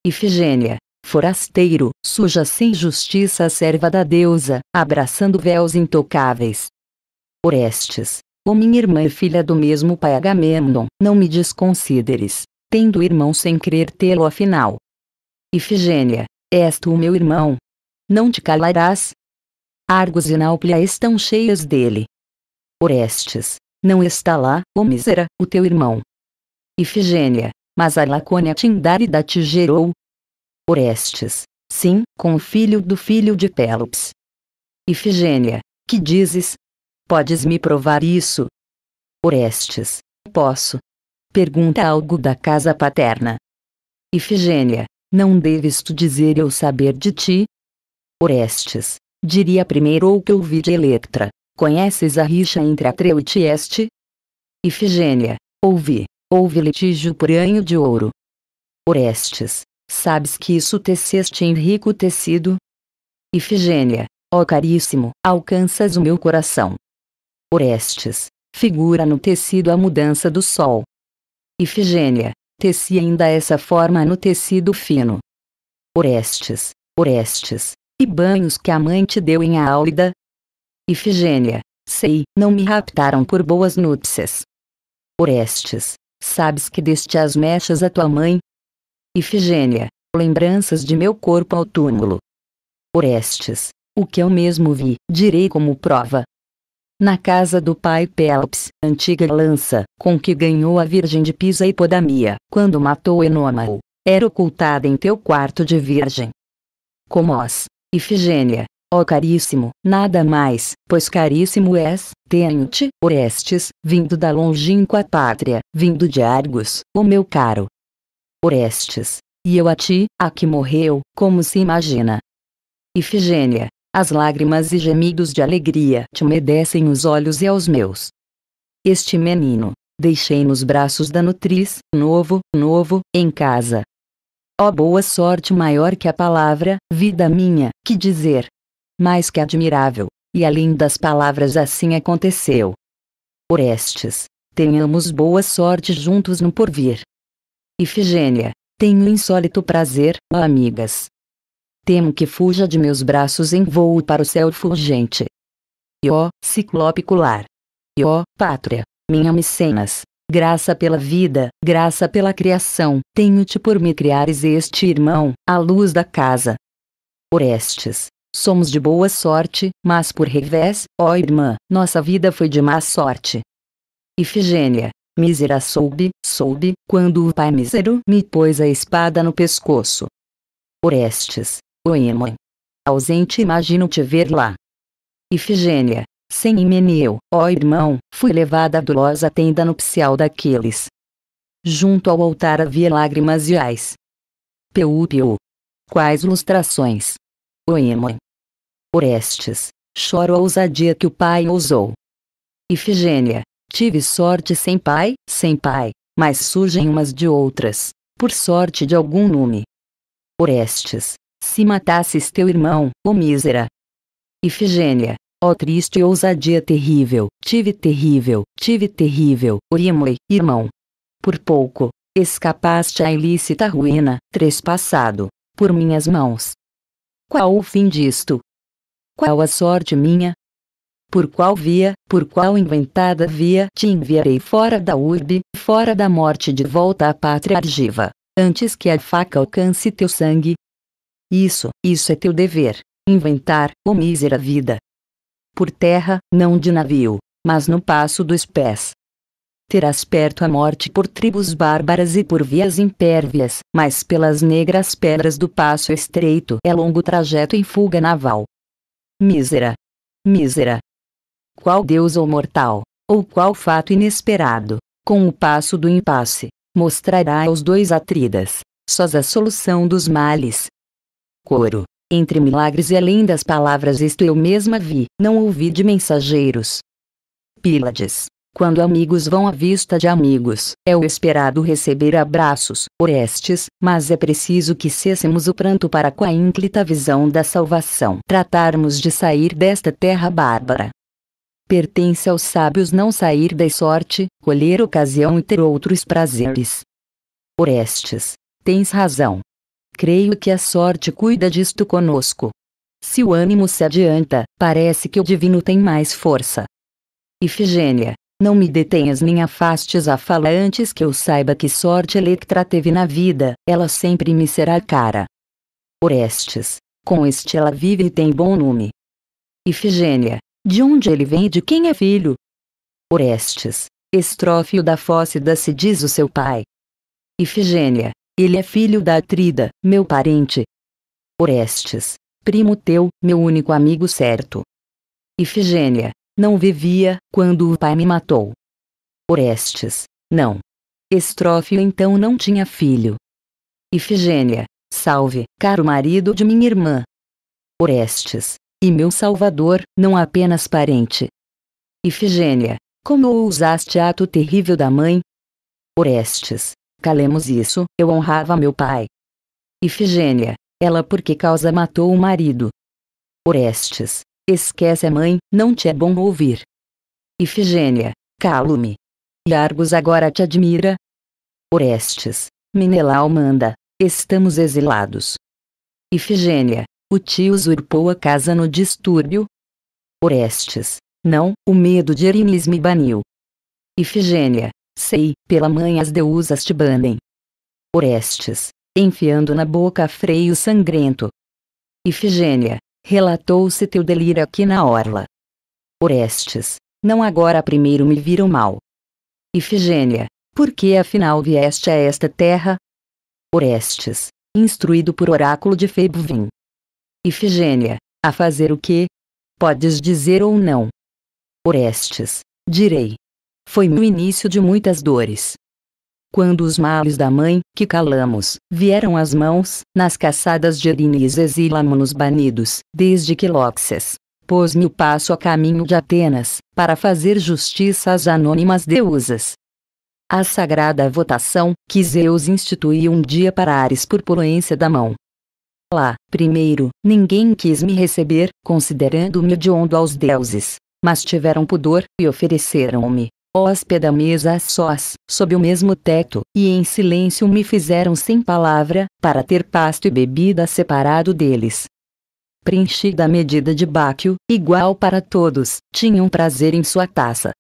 Ifigênia, forasteiro, suja sem justiça a serva da deusa, abraçando véus intocáveis. Orestes, ó minha irmã e filha do mesmo pai Agamemnon, não me desconsideres, tendo irmão sem crer tê-lo afinal. Ifigênia, és tu meu irmão? Não te calarás? Argos e Náuplia estão cheias dele. Orestes, não está lá, ó mísera, o teu irmão. Ifigênia, mas a Lacônia Tindárida te gerou, Orestes. Sim, com o filho do filho de Pélops. Ifigênia. Que dizes? Podes me provar isso? Orestes. Posso. Pergunta algo da casa paterna. Ifigênia. Não deves tu dizer eu saber de ti? Orestes. Diria primeiro o que ouvi de Electra. Conheces a rixa entre Atreu e Tieste? Ifigênia. Ouvi. Houve litígio por anho de ouro. Orestes. Sabes que isso teceste em rico tecido? Ifigênia, ó caríssimo, alcanças o meu coração. Orestes, figura no tecido a mudança do sol. Ifigênia, teci ainda essa forma no tecido fino. Orestes, Orestes, e banhos que a mãe te deu em Áulida? Ifigênia, sei, não me raptaram por boas núpcias. Orestes, sabes que deste as mechas a tua mãe, Ifigênia, lembranças de meu corpo ao túmulo. Orestes, o que eu mesmo vi, direi como prova. Na casa do pai Pélops, antiga lança, com que ganhou a virgem de Pisa e Podamia, quando matou Enômao, era ocultada em teu quarto de virgem. Comós. Ifigênia. Ó caríssimo, nada mais, pois caríssimo és, tenho-te, Orestes, vindo da longínqua pátria, vindo de Argos, o meu caro. Orestes. E eu a ti, a que morreu, como se imagina. Ifigênia. As lágrimas e gemidos de alegria te umedecem os olhos e aos meus. Este menino, deixei nos braços da nutriz, novo, novo, em casa. Ó boa sorte maior que a palavra, vida minha, que dizer. Mais que admirável, e além das palavras assim aconteceu. Orestes, tenhamos boa sorte juntos no porvir. Ifigênia, tenho insólito prazer, ó amigas. Temo que fuja de meus braços em voo para o céu fulgente. Ó, ciclopicular. E ó, pátria, minha mecenas, graça pela vida, graça pela criação, tenho-te por me criares este irmão, a luz da casa. Orestes, somos de boa sorte, mas por revés, ó irmã, nossa vida foi de má sorte. Ifigênia, mísera soube, soube, quando o pai mísero me pôs a espada no pescoço. Orestes, Oemon. Ausente imagino te ver lá. Ifigênia, sem Himeneu, ó irmão, fui levada à dolosa tenda nupcial daqueles. Junto ao altar havia lágrimas e ais. Peu. Quais lustrações! Oemon. Orestes, choro a ousadia que o pai ousou. Ifigênia, tive sorte sem pai, sem pai, mas surgem umas de outras, por sorte de algum nume. Orestes, se matasses teu irmão, ô mísera. Ifigênia, Ó triste ousadia terrível, tive terrível, tive terrível, Orimoi, irmão. Por pouco, escapaste à ilícita ruína, trespassado, por minhas mãos. Qual o fim disto? Qual a sorte minha? Por qual via, por qual inventada via te enviarei fora da urbe, fora da morte de volta à pátria argiva, antes que a faca alcance teu sangue? Isso, isso é teu dever, inventar, ô oh mísera vida, por terra, não de navio, mas no passo dos pés. Terás perto a morte por tribos bárbaras e por vias impérvias, mas pelas negras pedras do passo estreito é longo trajeto em fuga naval. Mísera! Mísera! Qual deus ou mortal, ou qual fato inesperado, com o passo do impasse, mostrará aos dois atridas, sós a solução dos males? Coro entre milagres e além das palavras isto eu mesma vi, não ouvi de mensageiros. Pílades. Quando amigos vão à vista de amigos, é o esperado receber abraços, Orestes, mas é preciso que cessemos o pranto para com a ínclita visão da salvação. Tratarmos de sair desta terra bárbara. Pertence aos sábios não sair da sorte, colher ocasião e ter outros prazeres. Orestes, tens razão, Creio que a sorte cuida disto conosco. Se o ânimo se adianta, parece que o divino tem mais força. Ifigênia, não me detenhas nem afastes a fala antes que eu saiba que sorte Electra teve na vida, ela sempre me será cara. Orestes, com este ela vive e tem bom nome. Ifigênia, de onde ele vem e de quem é filho? Orestes, estrófio da Fócida se diz o seu pai. Ifigênia, ele é filho da Atrida, meu parente. Orestes, primo teu, meu único amigo certo. Ifigênia, não vivia, quando o pai me matou. Orestes, não. Estrófio então não tinha filho. Ifigênia, salve, caro marido de minha irmã. Orestes, e meu salvador, não apenas parente. Ifigênia, como ousaste ato terrível da mãe? Orestes, Calemos isso, eu honrava meu pai. Ifigênia, ela por que causa matou o marido? Orestes, esquece a mãe, não te é bom ouvir. Ifigênia, calo-me. E Argos agora te admira? Orestes, Menelau manda, estamos exilados. Ifigênia, o tio usurpou a casa no distúrbio? Orestes, não, o medo de Erimes me baniu. Ifigênia, Sei, pela mãe as deusas te banem. Orestes, enfiando na boca freio sangrento. Ifigênia, relatou-se teu delírio aqui na orla. Orestes, não agora primeiro me viram mal. Ifigênia, por que afinal vieste a esta terra? Orestes, instruído por oráculo de Febo vim. Ifigênia, a fazer o que? Podes dizer ou não. Orestes, direi. Foi o início de muitas dores. Quando os males da mãe, que calamos, vieram às mãos, nas caçadas de Erines exilamo-nos banidos, desde que Lóxes pôs-me o passo a caminho de Atenas, para fazer justiça às anônimas deusas. A sagrada votação, que Zeus instituiu um dia para Ares por poluência da mão. Lá, primeiro, ninguém quis me receber, considerando-me hediondo aos deuses, mas tiveram pudor, e ofereceram-me, hóspede à mesa a sós, sob o mesmo teto, e em silêncio me fizeram sem palavra, para ter pasto e bebida separado deles. Preenchida a medida de Báquio, igual para todos, tinham prazer em sua taça.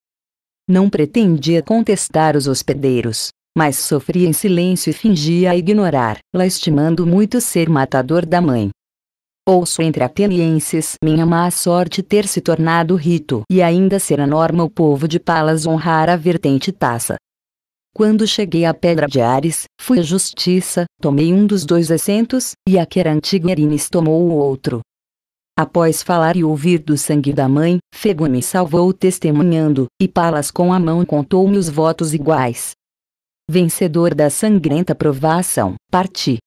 Não pretendia contestar os hospedeiros, mas sofria em silêncio e fingia ignorar, lastimando muito ser matador da mãe. Ouço entre atenienses minha má sorte ter se tornado rito e ainda ser a norma o povo de Palas honrar a vertente taça. Quando cheguei à Pedra de Ares, fui à justiça, tomei um dos dois assentos, e a que era antiga Erines tomou o outro. Após falar e ouvir do sangue da mãe, Fego me salvou testemunhando, e Palas com a mão contou-me os votos iguais. Vencedor da sangrenta provação, parti.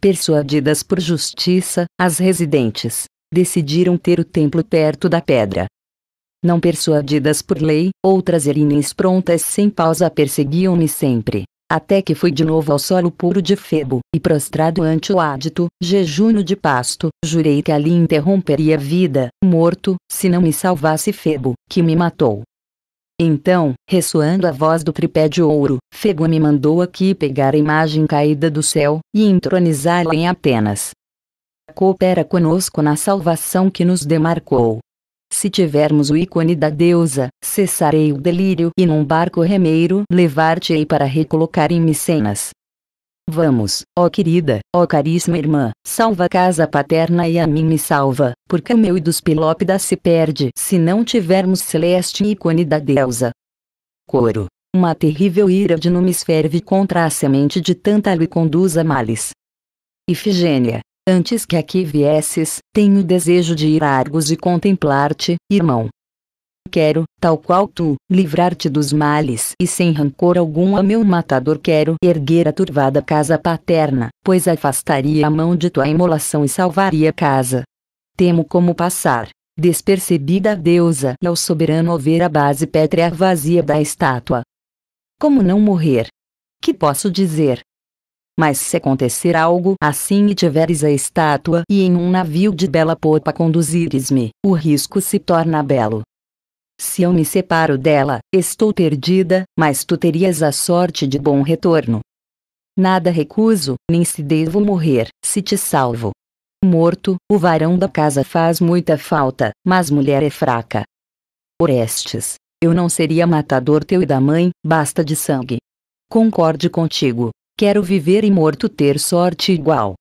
Persuadidas por justiça, as residentes decidiram ter o templo perto da pedra. Não persuadidas por lei, outras erines prontas sem pausa perseguiam-me sempre, até que fui de novo ao solo puro de Febo, e prostrado ante o ádito, jejuno de pasto, jurei que ali interromperia a vida, morto, se não me salvasse Febo, que me matou. Então, ressoando a voz do tripé de ouro, Fego me mandou aqui pegar a imagem caída do céu, e entronizá-la em Atenas. Coopera conosco na salvação que nos demarcou. Se tivermos o ícone da deusa, cessarei o delírio e num barco remeiro levar-te-ei para recolocar em Micenas. Vamos, ó querida, ó caríssima irmã, salva a casa paterna e a mim me salva, porque o meu e dos Pilópidas se perde se não tivermos celeste ícone da deusa. Coro. Uma terrível ira de Numes ferve contra a semente de Tântalo e conduz a males. Ifigênia. Antes que aqui viesses, tenho desejo de ir a Argos e contemplar-te, irmão. Quero, tal qual tu, livrar-te dos males e sem rancor algum a meu matador quero erguer a turvada casa paterna, pois afastaria a mão de tua imolação e salvaria a casa. Temo como passar, despercebida a deusa e ao soberano ao ver a base pétrea vazia da estátua. Como não morrer? Que posso dizer? Mas se acontecer algo assim e tiveres a estátua e em um navio de bela popa conduzires-me, o risco se torna belo. Se eu me separo dela, estou perdida, mas tu terias a sorte de bom retorno. Nada recuso, nem se devo morrer, se te salvo. Morto, o varão da casa faz muita falta, mas mulher é fraca. Orestes, eu não seria matador teu e da mãe, basta de sangue. Concorde contigo. Quero viver e morto ter sorte igual.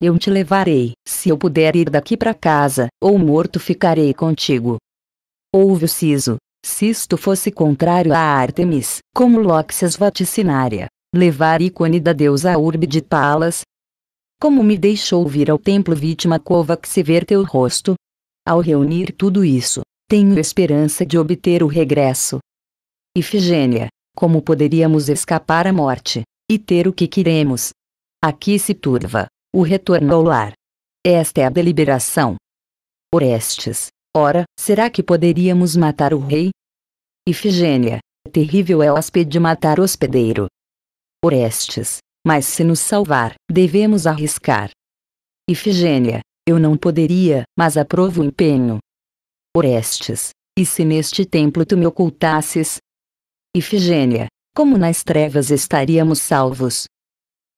Eu te levarei, se eu puder ir daqui para casa, ou morto ficarei contigo. Ouve o siso. Se isto fosse contrário a Artemis, como Lóxias vaticinária, levar ícone da deusa Urbe de Palas? Como me deixou vir ao templo vítima Kovacs e ver teu rosto? Ao reunir tudo isso, tenho esperança de obter o regresso. Ifigênia, como poderíamos escapar à morte, e ter o que queremos? Aqui se turva, o retorno ao lar. Esta é a deliberação. Orestes, Ora, será que poderíamos matar o rei? Ifigênia. Terrível é o hóspede matar hospedeiro. Orestes. Mas se nos salvar, devemos arriscar. Ifigênia. Eu não poderia, mas aprovo o empenho. Orestes. E se neste templo tu me ocultasses? Ifigênia. Como nas trevas estaríamos salvos?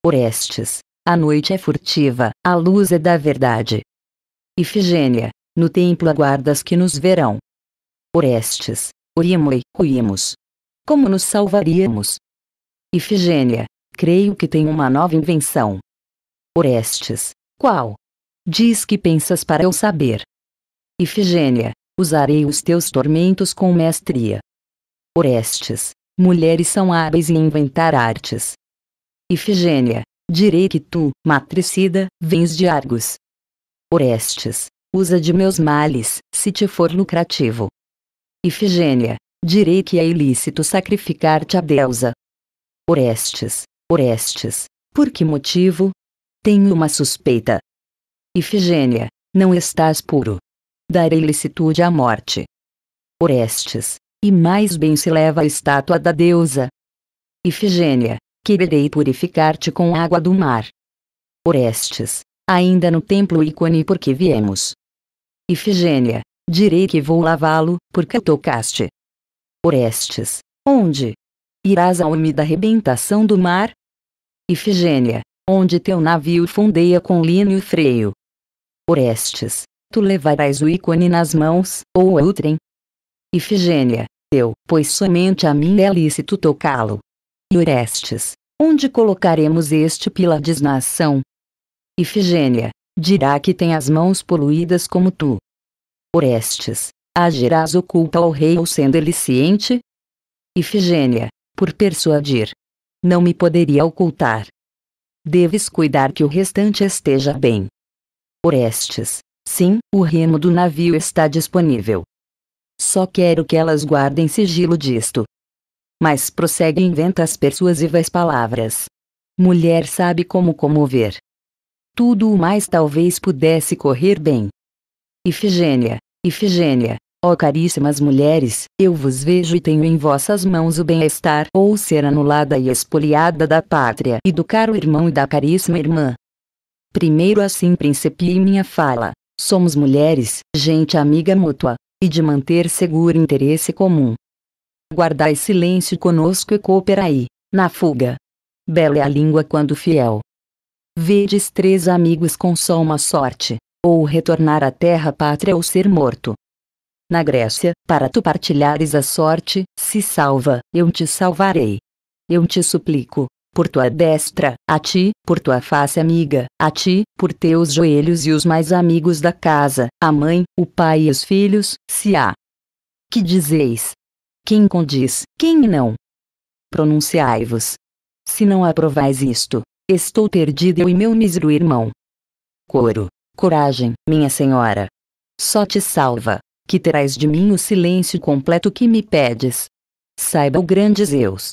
Orestes. A noite é furtiva, a luz é da verdade. Ifigênia. No templo aguardas que nos verão. Orestes, Orimoi, ruímos. Como nos salvaríamos? Ifigênia, creio que tenho uma nova invenção. Orestes, qual? Diz que pensas para eu saber. Ifigênia, usarei os teus tormentos com mestria. Orestes, mulheres são hábeis em inventar artes. Ifigênia, direi que tu, matricida, vens de Argos, Orestes, usa de meus males, se te for lucrativo. Ifigênia, direi que é ilícito sacrificar-te à deusa. Orestes, Orestes, por que motivo? Tenho uma suspeita. Ifigênia, não estás puro. Darei licitude à morte. Orestes, e mais bem se leva a estátua da deusa. Ifigênia, quererei purificar-te com água do mar. Orestes, ainda no templo ícone porque viemos. Ifigênia, direi que vou lavá-lo, porque tocaste. Orestes, onde? Irás à úmida arrebentação do mar? Ifigênia, onde teu navio fundeia com lino e freio. Orestes, tu levarás o ícone nas mãos, ou outrem? Ifigênia, eu, pois somente a mim é lícito tocá-lo. E Orestes, onde colocaremos este Pílades na ação? Ifigênia, dirá que tem as mãos poluídas como tu. Orestes, agirás oculta ao rei ou sendo ele ciente? Ifigênia, por persuadir. Não me poderia ocultar. Deves cuidar que o restante esteja bem. Orestes, sim, o remo do navio está disponível. Só quero que elas guardem sigilo disto. Mas prossegue e inventa as persuasivas palavras. Mulher sabe como comover. Tudo o mais talvez pudesse correr bem. Ifigênia, Ifigênia, ó caríssimas mulheres, eu vos vejo e tenho em vossas mãos o bem-estar ou ser anulada e expoliada da pátria e do caro irmão e da caríssima irmã. Primeiro assim principiei minha fala. Somos mulheres, gente amiga mútua, e de manter seguro interesse comum. Guardai silêncio conosco e cooperai, na fuga. Bela é a língua quando fiel. Vedes três amigos com só uma sorte, ou retornar à terra pátria ou ser morto. Na Grécia, para tu partilhares a sorte, se salva, eu te salvarei. Eu te suplico, por tua destra, a ti, por tua face amiga, a ti, por teus joelhos e os mais amigos da casa, a mãe, o pai e os filhos, se há. Que dizeis? Quem condiz, quem não? Pronunciai-vos. Se não aprovais isto, estou perdido eu e meu mísero irmão. Coro. Coragem, minha senhora. Só te salva, que terás de mim o silêncio completo que me pedes. Saiba o grande Zeus.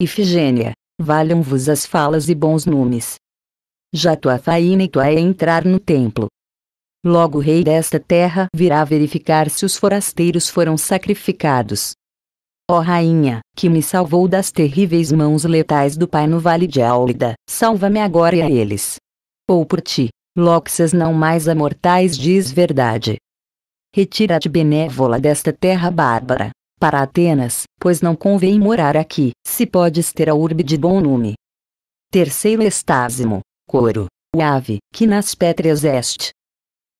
Ifigênia, valham-vos as falas e bons nomes. Já tua faína e tua é entrar no templo. Logo o rei desta terra virá verificar se os forasteiros foram sacrificados. Ó rainha, que me salvou das terríveis mãos letais do pai no vale de Áulida, salva-me agora e a eles. Ou por ti, Loxas não mais a mortais diz verdade. Retira-te benévola desta terra bárbara, para Atenas, pois não convém morar aqui, se podes ter a urbe de bom nome. Terceiro estásimo, coro, o ave, que nas pétreas este.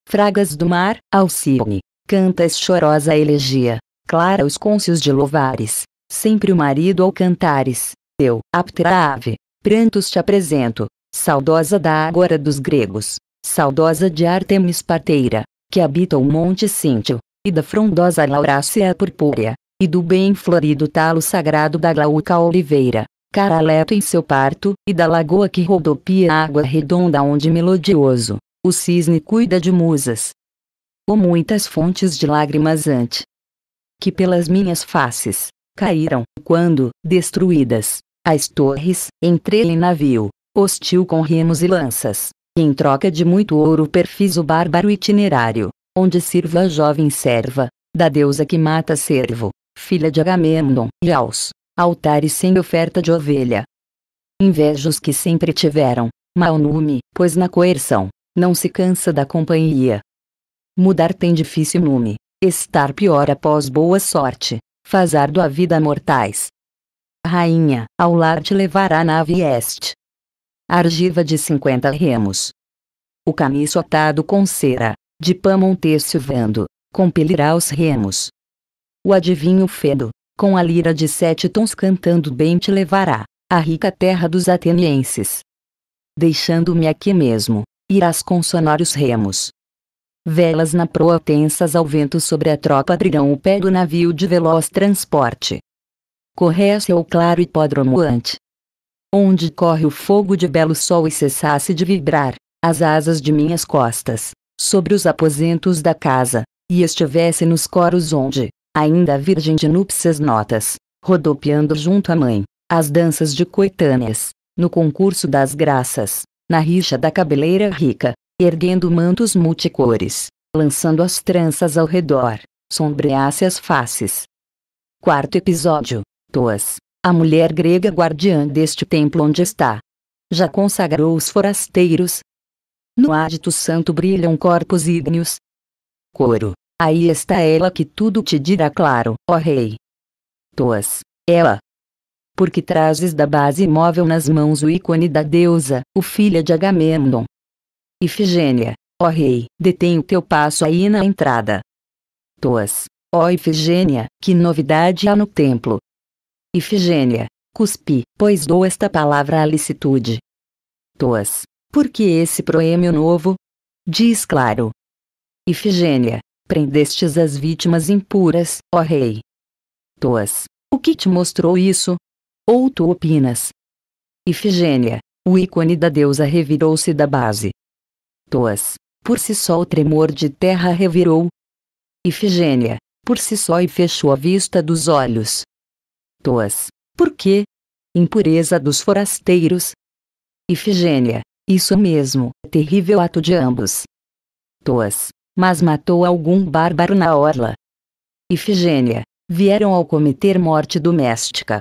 Fragas do mar, Alcione, cantas chorosa elegia, clara os côncios de louvares, sempre o marido ao cantares, eu, aptera ave, prantos te apresento, saudosa da agora dos gregos, saudosa de Artemis parteira, que habita o monte Cíntio, e da frondosa Laurácea purpúrea, e do bem florido talo sagrado da glauca oliveira, caraleto em seu parto, e da lagoa que rodopia a água redonda onde melodioso, o cisne cuida de musas. Ou muitas fontes de lágrimas ante que pelas minhas faces, caíram, quando, destruídas, as torres, entrei em navio, hostil com remos e lanças, e em troca de muito ouro perfiz o bárbaro itinerário, onde sirva a jovem serva, da deusa que mata servo, filha de Agamemnon, e aos altares sem oferta de ovelha. Invejos que sempre tiveram, mau nome, pois na coerção, não se cansa da companhia. Mudar tem difícil nome, estar pior após boa sorte, faz do a vida mortais. Rainha, ao lar te levará a nave este. Argiva de 50 remos. O camiço atado com cera, de pamo um têxtil vendo, compelirá os remos, o adivinho Fedo, com a lira de sete tons cantando bem te levará, à rica terra dos atenienses. Deixando-me aqui mesmo, irás com sonoros remos. Velas na proa tensas ao vento sobre a tropa abrirão o pé do navio de veloz transporte. Corresse ao claro hipódromo ante. Onde corre o fogo de belo sol e cessasse de vibrar, as asas de minhas costas, sobre os aposentos da casa, e estivesse nos coros onde, ainda virgem de núpcias notas, rodopiando junto à mãe, as danças de coetâneas, no concurso das graças, na rixa da cabeleira rica, erguendo mantos multicores, lançando as tranças ao redor, sombreasse as faces. Quarto episódio: Toas, a mulher grega guardiã deste templo onde está. Já consagrou os forasteiros? No ádito santo brilham corpos ígneos. Coro: Aí está ela que tudo te dirá claro, ó rei. Toas, ela. Porque trazes da base imóvel nas mãos o ícone da deusa, o filho de Agamemnon. Ifigênia, ó rei, detém o teu passo aí na entrada. Toas, ó Ifigênia, que novidade há no templo. Ifigênia, cuspi, pois dou esta palavra à licitude. Toas, por que esse proêmio novo? Diz claro. Ifigênia, prendestes as vítimas impuras, ó rei. Toas, o que te mostrou isso? Ou tu opinas? Ifigênia, o ícone da deusa revirou-se da base. Toas, por si só o tremor de terra revirou. Ifigênia, por si só e fechou a vista dos olhos. Toas, por quê? Impureza dos forasteiros. Ifigênia, isso mesmo, terrível ato de ambos. Toas, mas matou algum bárbaro na orla. Ifigênia, vieram ao cometer morte doméstica.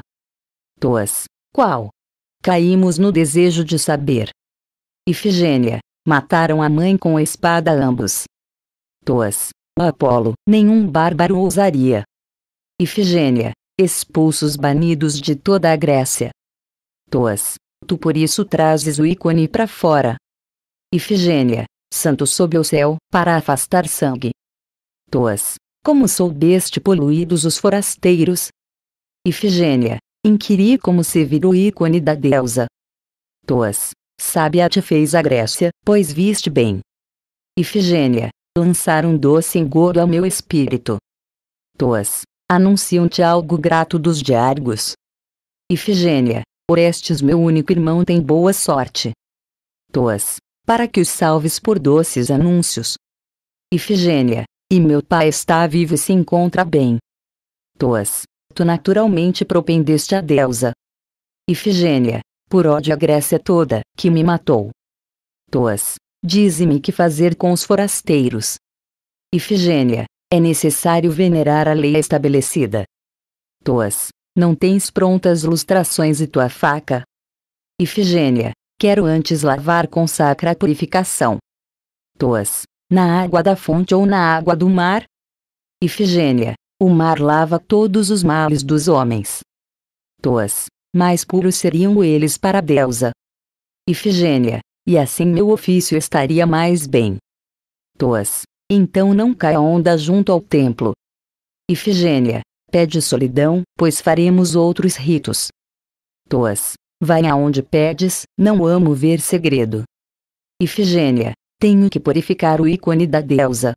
Toas, qual? Caímos no desejo de saber. Ifigênia, mataram a mãe com a espada ambos. Toas, Apolo, nenhum bárbaro ousaria. Ifigênia, expulsos banidos de toda a Grécia. Toas, tu por isso trazes o ícone para fora. Ifigênia, santo sob o céu, para afastar sangue. Toas, como soubeste poluídos os forasteiros? Ifigênia, inquiri como se vira o ícone da deusa. Toas, sábia te fez a Grécia, pois viste bem. Ifigênia, lançar um doce engodo ao meu espírito. Toas, anunciam-te algo grato dos diárgos. Ifigênia, Orestes meu único irmão tem boa sorte. Toas, para que os salves por doces anúncios. Ifigênia, e meu pai está vivo e se encontra bem. Toas, tu naturalmente propendeste a deusa. Ifigênia, por ódio à Grécia toda, que me matou. Toas, dize-me que fazer com os forasteiros. Ifigênia, é necessário venerar a lei estabelecida. Toas, não tens prontas lustrações e tua faca? Ifigênia, Quero antes lavar com sacra purificação. Toas. Na água da fonte ou na água do mar? Ifigênia. O mar lava todos os males dos homens. Toas. Mais puros seriam eles para a deusa. Ifigênia. E assim meu ofício estaria mais bem. Toas. Então não caia onda junto ao templo. Ifigênia. Pede solidão, pois faremos outros ritos. Toas. Vai aonde pedes, não amo ver segredo. Ifigênia, tenho que purificar o ícone da deusa.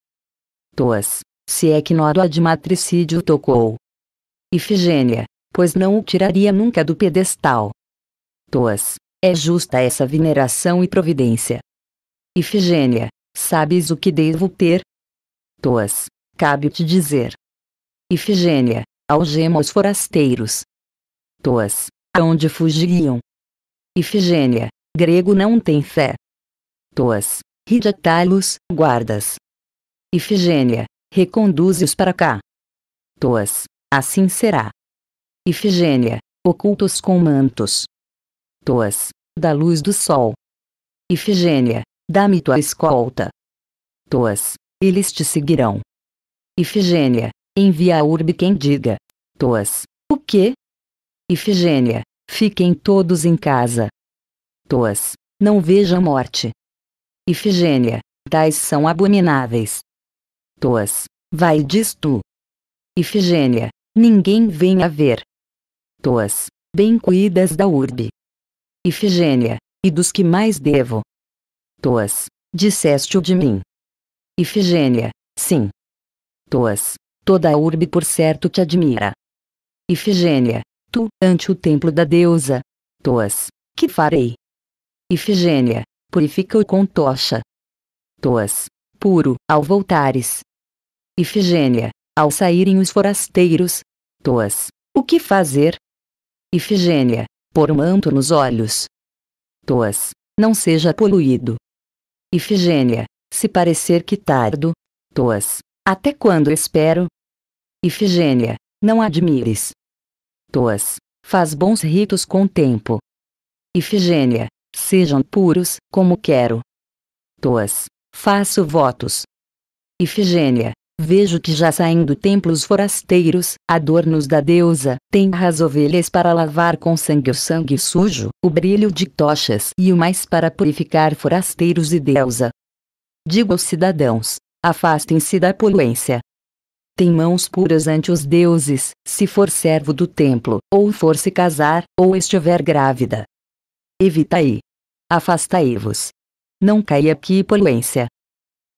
Toas, se é que nódoa de matricídio tocou. Ifigênia, pois não o tiraria nunca do pedestal. Toas, é justa essa veneração e providência. Ifigênia, sabes o que devo ter? Toas, cabe-te dizer. Ifigênia, algema os forasteiros. Toas, Aonde fugiam? Ifigênia, grego não tem fé. Toas, rejeitai-los, guardas. Ifigênia, reconduze-os para cá. Toas, assim será. Ifigênia, ocultos com mantos. Toas, da luz do sol. Ifigênia, dá-me tua escolta. Toas, eles te seguirão. Ifigênia, envia a urbe quem diga. Toas, o que? Ifigênia, fiquem todos em casa. Toas, não veja morte. Ifigênia, tais são abomináveis. Toas, vai diz tu. Ifigênia, ninguém venha ver. Toas, bem cuidas da urbe. Ifigênia, e dos que mais devo. Toas, disseste-o de mim. Ifigênia, sim. Toas, toda a urbe por certo te admira. Ifigênia, tu, ante o templo da deusa. Toas. Que farei? Ifigênia. Purifica-o com tocha. Toas. puro, ao voltares. Ifigênia, ao saírem os forasteiros, Toas, o que fazer? Ifigênia, pôr manto nos olhos. Toas, não seja poluído. Ifigênia, se parecer que tardo, Toas, até quando espero? Ifigênia, não admires. Toas, faz bons ritos com tempo. Ifigênia, sejam puros, como quero. Toas, faço votos. Ifigênia, vejo que já saem do templo os forasteiros, adornos da deusa, tenras ovelhas para lavar com sangue o sangue sujo, o brilho de tochas e o mais para purificar forasteiros e deusa. Digo aos cidadãos, afastem-se da poluência. Tem mãos puras ante os deuses, se for servo do templo, ou for se casar, ou estiver grávida. Evitai. Afastai-vos. Não caia aqui poluência.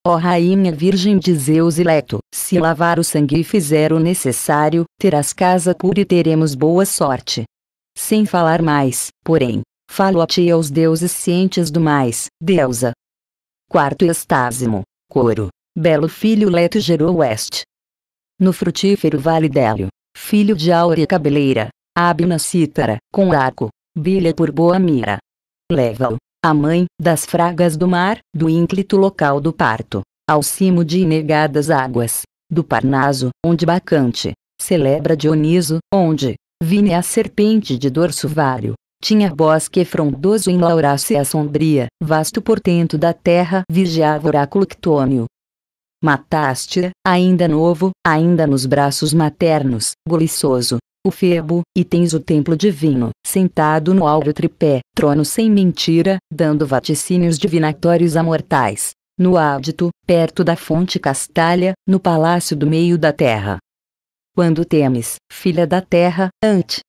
Ó Rainha Virgem de Zeus e Leto, se lavar o sangue e fizer o necessário, terás casa pura e teremos boa sorte. Sem falar mais, porém, falo a ti e aos deuses cientes do mais, deusa. Quarto Estásimo, coro, belo filho Leto gerou Oeste. No frutífero vale Délio, filho de áurea cabeleira, hábil na cítara, com arco, brilha por boa mira. Leva-o, a mãe, das fragas do mar, do ínclito local do parto, ao cimo de inegadas águas, do Parnaso, onde Bacante, celebra Dioniso, onde, vine a serpente de dorso vário, tinha bosque frondoso em Laurácia sombria, vasto portento da terra, vigiava oráculo Ctônio. Mataste, ainda novo, ainda nos braços maternos, goliçoso, o Febo, e tens o templo divino, sentado no áureo tripé, trono sem mentira, dando vaticínios divinatórios a mortais. No ádito, perto da fonte Castalha, no palácio do meio da terra. Quando temes, filha da terra, ante.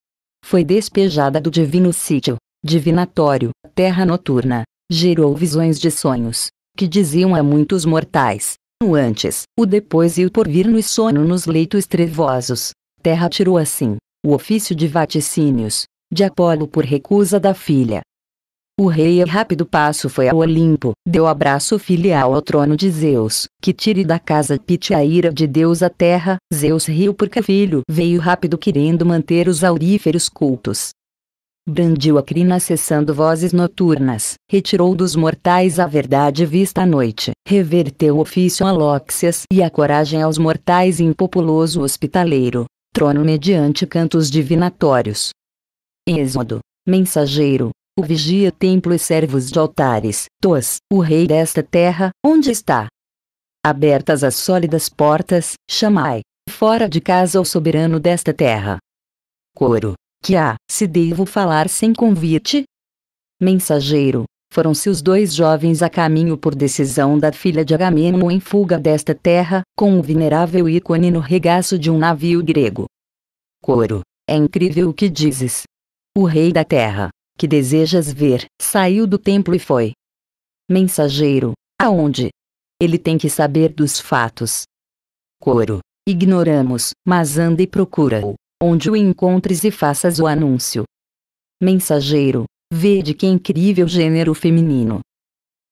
Foi despejada do divino sítio, divinatório, terra noturna, gerou visões de sonhos, que diziam a muitos mortais, o antes, o depois e o porvir no sono nos leitos trevosos. Terra tirou assim, o ofício de vaticínios, de Apolo por recusa da filha. O rei a rápido passo foi ao Olimpo, deu abraço filial ao trono de Zeus, que tire da casa Pite a ira de Deus à terra, Zeus riu porque filho veio rápido querendo manter os auríferos cultos. Brandiu a crina cessando vozes noturnas, retirou dos mortais a verdade vista à noite, reverteu o ofício a Lóxias e a coragem aos mortais impopuloso hospitaleiro, trono mediante cantos divinatórios. Êxodo, mensageiro, o vigia templo e servos de altares, Tos, o rei desta terra, onde está? Abertas as sólidas portas, chamai, fora de casa o soberano desta terra. Coro, que há, se devo falar sem convite? Mensageiro, foram-se os dois jovens a caminho por decisão da filha de Agamemnon em fuga desta terra, com o venerável ícone no regaço de um navio grego. Coro, é incrível o que dizes. O rei da terra, que desejas ver, saiu do templo e foi. Mensageiro, aonde? Ele tem que saber dos fatos. Coro, ignoramos, mas anda e procura-o, onde o encontres e faças o anúncio. Mensageiro, Vede que incrível gênero feminino.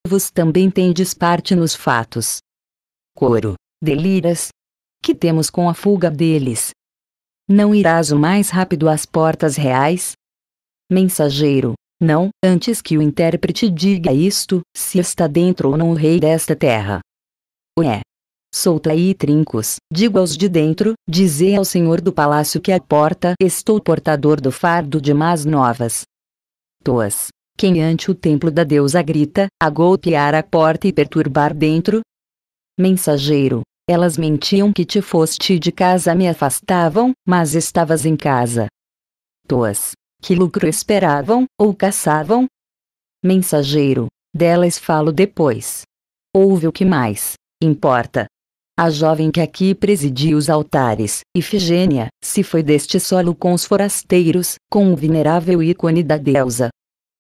Vos também tendes parte nos fatos. Coro, deliras? Que temos com a fuga deles? Não irás o mais rápido às portas reais? Mensageiro, não, antes que o intérprete diga isto, se está dentro ou não o rei desta terra. Ué. Solta aí trincos, digo aos de dentro, dizei ao senhor do palácio que a porta, estou portador do fardo de más novas, toas. Quem ante o templo da deusa grita, a golpear a porta e perturbar dentro? Mensageiro, elas mentiam que te foste de casa me afastavam, mas estavas em casa. Toas, que lucro esperavam, ou caçavam? Mensageiro, delas falo depois. Ouve o que mais, importa. A jovem que aqui presidia os altares, Ifigênia, se foi deste solo com os forasteiros, com o venerável ícone da deusa.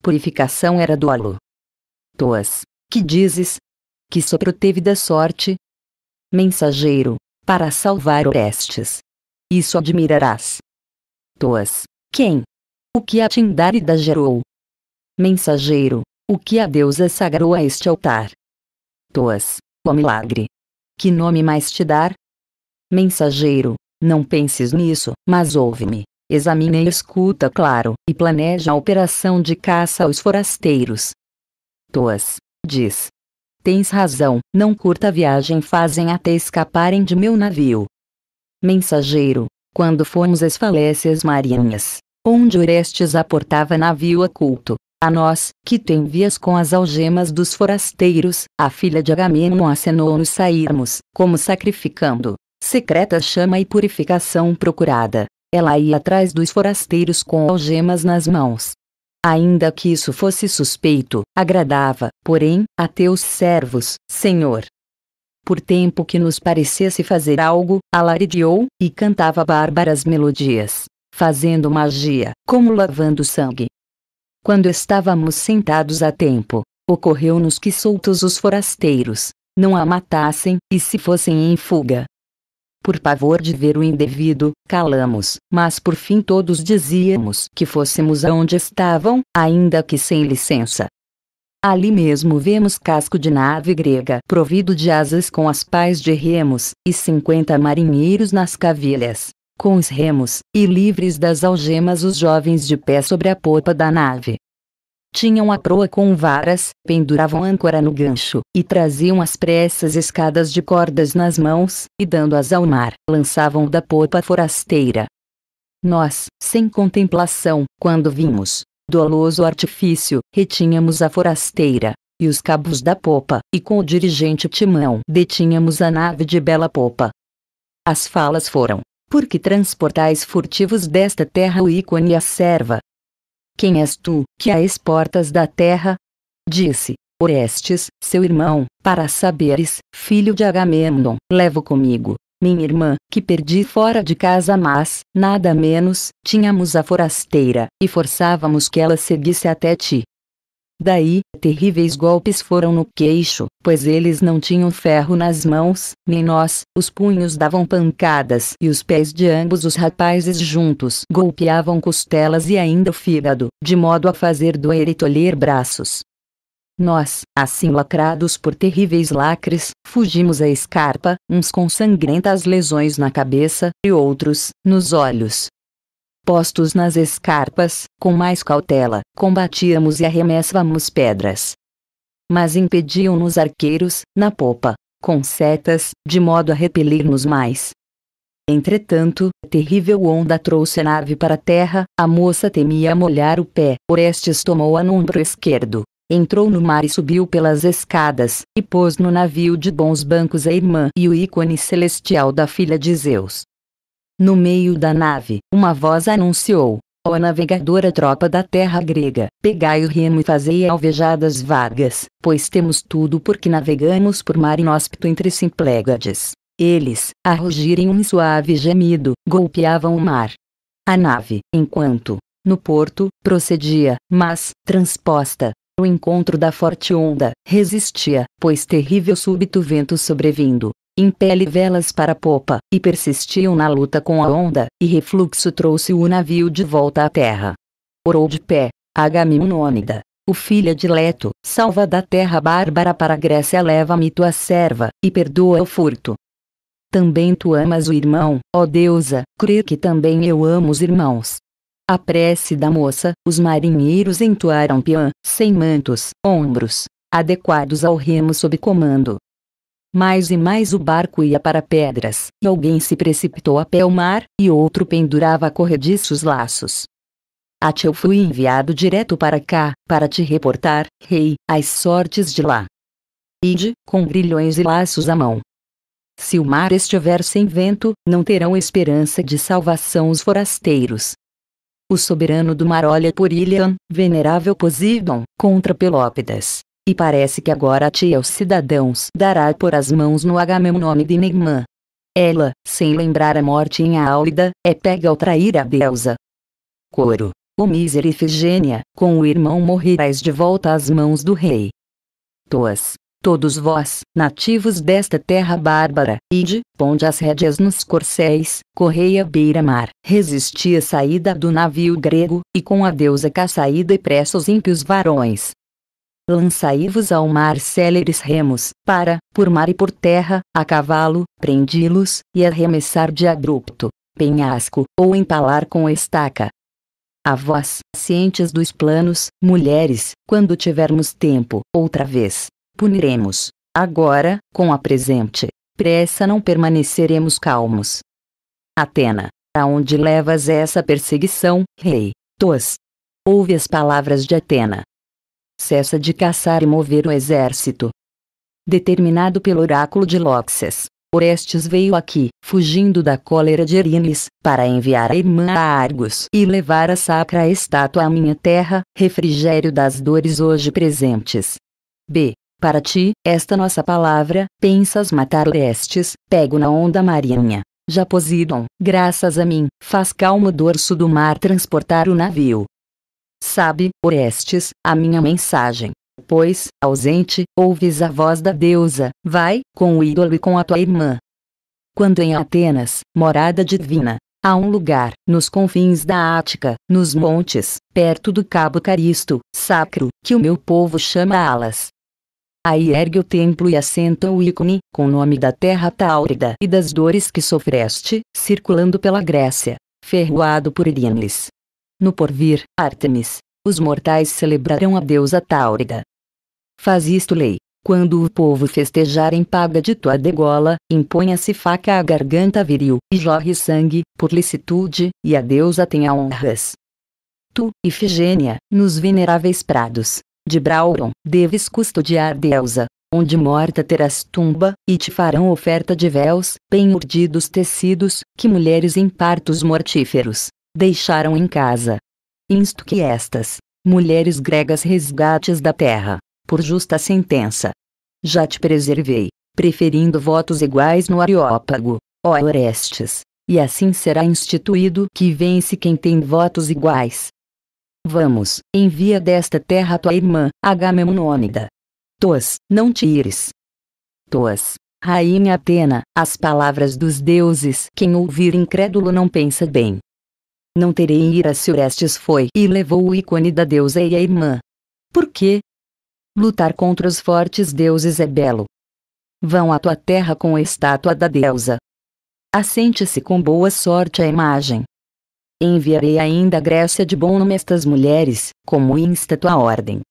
Purificação era dolo. Toas, que dizes? Que sopro teve da sorte? Mensageiro, para salvar Orestes. Isso admirarás. Toas, quem? O que a Tindárida gerou? Mensageiro, o que a deusa sagrou a este altar? Toas, ó milagre! Que nome mais te dar? Mensageiro, não penses nisso, mas ouve-me. Examine e escuta claro, e planeja a operação de caça aos forasteiros. Toas, diz. Tens razão, não curta viagem fazem até escaparem de meu navio. Mensageiro, quando fomos às falécias marinhas, onde Orestes aportava navio oculto, a nós, que te envias com as algemas dos forasteiros, a filha de Agamemnon acenou-nos sairmos, como sacrificando, secreta chama e purificação procurada. Ela ia atrás dos forasteiros com algemas nas mãos. Ainda que isso fosse suspeito, agradava, porém, a teus servos, Senhor. Por tempo que nos parecesse fazer algo, alarideou, e cantava bárbaras melodias, fazendo magia, como lavando sangue. Quando estávamos sentados a tempo, ocorreu-nos que soltos os forasteiros, não a matassem, e se fossem em fuga, por pavor de ver o indevido, calamos, mas por fim todos dizíamos que fôssemos aonde estavam, ainda que sem licença. Ali mesmo vemos casco de nave grega provido de asas com as pás de remos, e cinquenta marinheiros nas cavilhas, com os remos, e livres das algemas os jovens de pé sobre a popa da nave tinham a proa com varas, penduravam âncora no gancho, e traziam as pressas escadas de cordas nas mãos, e dando-as ao mar, lançavam da popa forasteira. Nós, sem contemplação, quando vimos, doloso artifício, retínhamos a forasteira, e os cabos da popa, e com o dirigente timão detínhamos a nave de bela popa. As falas foram, porque transportais furtivos desta terra o ícone e a serva, quem és tu, que a exportas da terra? Disse, Orestes, seu irmão, para saberes, filho de Agamemnon, levo comigo, minha irmã, que perdi fora de casa mas, nada menos, tínhamos a forasteira, e forçávamos que ela seguisse até ti. Daí, terríveis golpes foram no queixo, pois eles não tinham ferro nas mãos, nem nós, os punhos davam pancadas e os pés de ambos os rapazes juntos golpeavam costelas e ainda o fígado, de modo a fazer doer e tolher braços. Nós, assim lacrados por terríveis lacres, fugimos à escarpa, uns com sangrentas lesões na cabeça, e outros, nos olhos, postos nas escarpas, com mais cautela, combatíamos e arremessávamos pedras. Mas impediam-nos arqueiros, na popa, com setas, de modo a repelir-nos mais. Entretanto, terrível onda trouxe a nave para a terra, a moça temia molhar o pé, Orestes tomou-a no ombro esquerdo, entrou no mar e subiu pelas escadas, e pôs no navio de bons bancos a irmã e o ícone celestial da filha de Zeus. No meio da nave, uma voz anunciou: Ó navegadora tropa da terra grega, pegai o remo e fazei alvejadas vagas, pois temos tudo porque navegamos por mar inóspito entre Simplégades. Eles, a rugirem um suave gemido, golpeavam o mar. A nave, enquanto, no porto, procedia, mas, transposta, no encontro da forte onda, resistia, pois terrível súbito vento sobrevindo, impele velas para a popa, e persistiam na luta com a onda, e refluxo trouxe o navio de volta à terra. Orou de pé, Agamemnônida, o filho de Leto, salva da terra bárbara para a Grécia leva-me tua serva, e perdoa o furto. Também tu amas o irmão, ó deusa, crê que também eu amo os irmãos. A prece da moça, os marinheiros entoaram piã, sem mantos, ombros, adequados ao remo sob comando, mais e mais o barco ia para pedras, e alguém se precipitou a pé ao mar, e outro pendurava corrediços laços. Ate eu fui enviado direto para cá, para te reportar, rei, as sortes de lá. Ide, com grilhões e laços à mão. Se o mar estiver sem vento, não terão esperança de salvação os forasteiros. O soberano do mar olha por Ilion, venerável Poseidon, contra Pelópidas. E parece que agora a ti aos cidadãos dará por as mãos no Agamemnone de Negmã. Ela, sem lembrar a morte em Áulida, é pega ao trair a deusa. Coro. O mísero Ifigênia, com o irmão morrerás de volta às mãos do rei. Toas. Todos vós, nativos desta terra bárbara, ide, ponde as rédeas nos corcéis, correi à beira-mar, resisti a saída do navio grego, e com a deusa cá saída os ímpios varões, lançai-vos ao mar céleres remos, para, por mar e por terra, a cavalo, prendi-los, e arremessar de abrupto, penhasco, ou empalar com estaca. A vós, cientes dos planos, mulheres, quando tivermos tempo, outra vez, puniremos. Agora, com a presente pressa não permaneceremos calmos. Atena, aonde levas essa perseguição, rei? Tos. Ouve as palavras de Atena. Cessa de caçar e mover o exército. Determinado pelo oráculo de Loxes, Orestes veio aqui, fugindo da cólera de Erines, para enviar a irmã a Argos e levar a sacra estátua à minha terra, refrigério das dores hoje presentes. B. Para ti, esta nossa palavra, pensas matar Orestes, pego na onda marinha. Já Posidon, graças a mim, faz calmo o dorso do mar transportar o navio. Sabe, Orestes, a minha mensagem. Pois, ausente, ouves a voz da deusa, vai, com o ídolo e com a tua irmã. Quando em Atenas, morada divina, há um lugar, nos confins da Ática, nos montes, perto do Cabo Caristo, sacro, que o meu povo chama Alas. Aí ergue o templo e assenta o ícone, com o nome da terra táurida e das dores que sofreste, circulando pela Grécia, ferroado por Irines. No porvir, Artemis, os mortais celebrarão a deusa táurida. Faz isto lei. Quando o povo festejar em paga de tua degola, imponha-se faca à garganta viril, e jorre sangue, por licitude, e a deusa tenha honras. Tu, Ifigênia, nos veneráveis prados, de Brauron, deves custodiar deusa, onde morta terás tumba, e te farão oferta de véus, bem urdidos tecidos, que mulheres em partos mortíferos deixaram em casa. Insto que estas mulheres gregas resgates da terra, por justa sentença. Já te preservei, preferindo votos iguais no Areópago, ó Orestes, e assim será instituído que vence quem tem votos iguais. Vamos, envia desta terra tua irmã, Agamemnônida. Tos, não te ires. Tos, rainha Atena, as palavras dos deuses, quem ouvir incrédulo não pensa bem. Não terei ira se Orestes foi e levou o ícone da deusa e a irmã. Por quê? Lutar contra os fortes deuses é belo. Vão à tua terra com a estátua da deusa. Assente-se com boa sorte a imagem. Enviarei ainda a Grécia de bom nome estas mulheres, como insta tua ordem.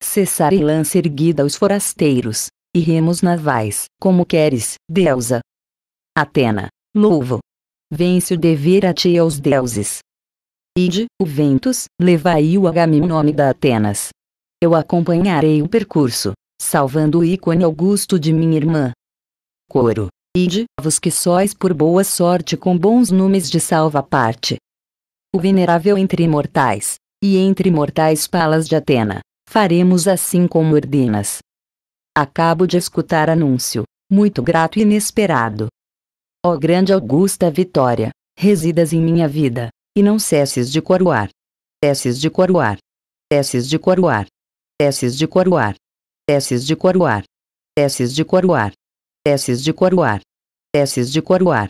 Cessarei lança erguida aos forasteiros, e remos navais, como queres, deusa. Atena, louvo. Vence o dever a ti e aos deuses. Ide, o ventos, levai o nome da Atenas. Eu acompanharei o percurso, salvando o ícone augusto de minha irmã. Coro. Ide, vos que sois por boa sorte com bons nomes de salva parte, o venerável entre mortais, e entre mortais palas de Atena, faremos assim como ordenas. Acabo de escutar anúncio, muito grato e inesperado. Ó grande augusta vitória, residas em minha vida, e não cesses de coroar. Cesses de coroar. Cesses de coroar. Cesses de coroar. Cesses de coroar. Cesses de coroar. Cesses de coroar. Cesses de coroar.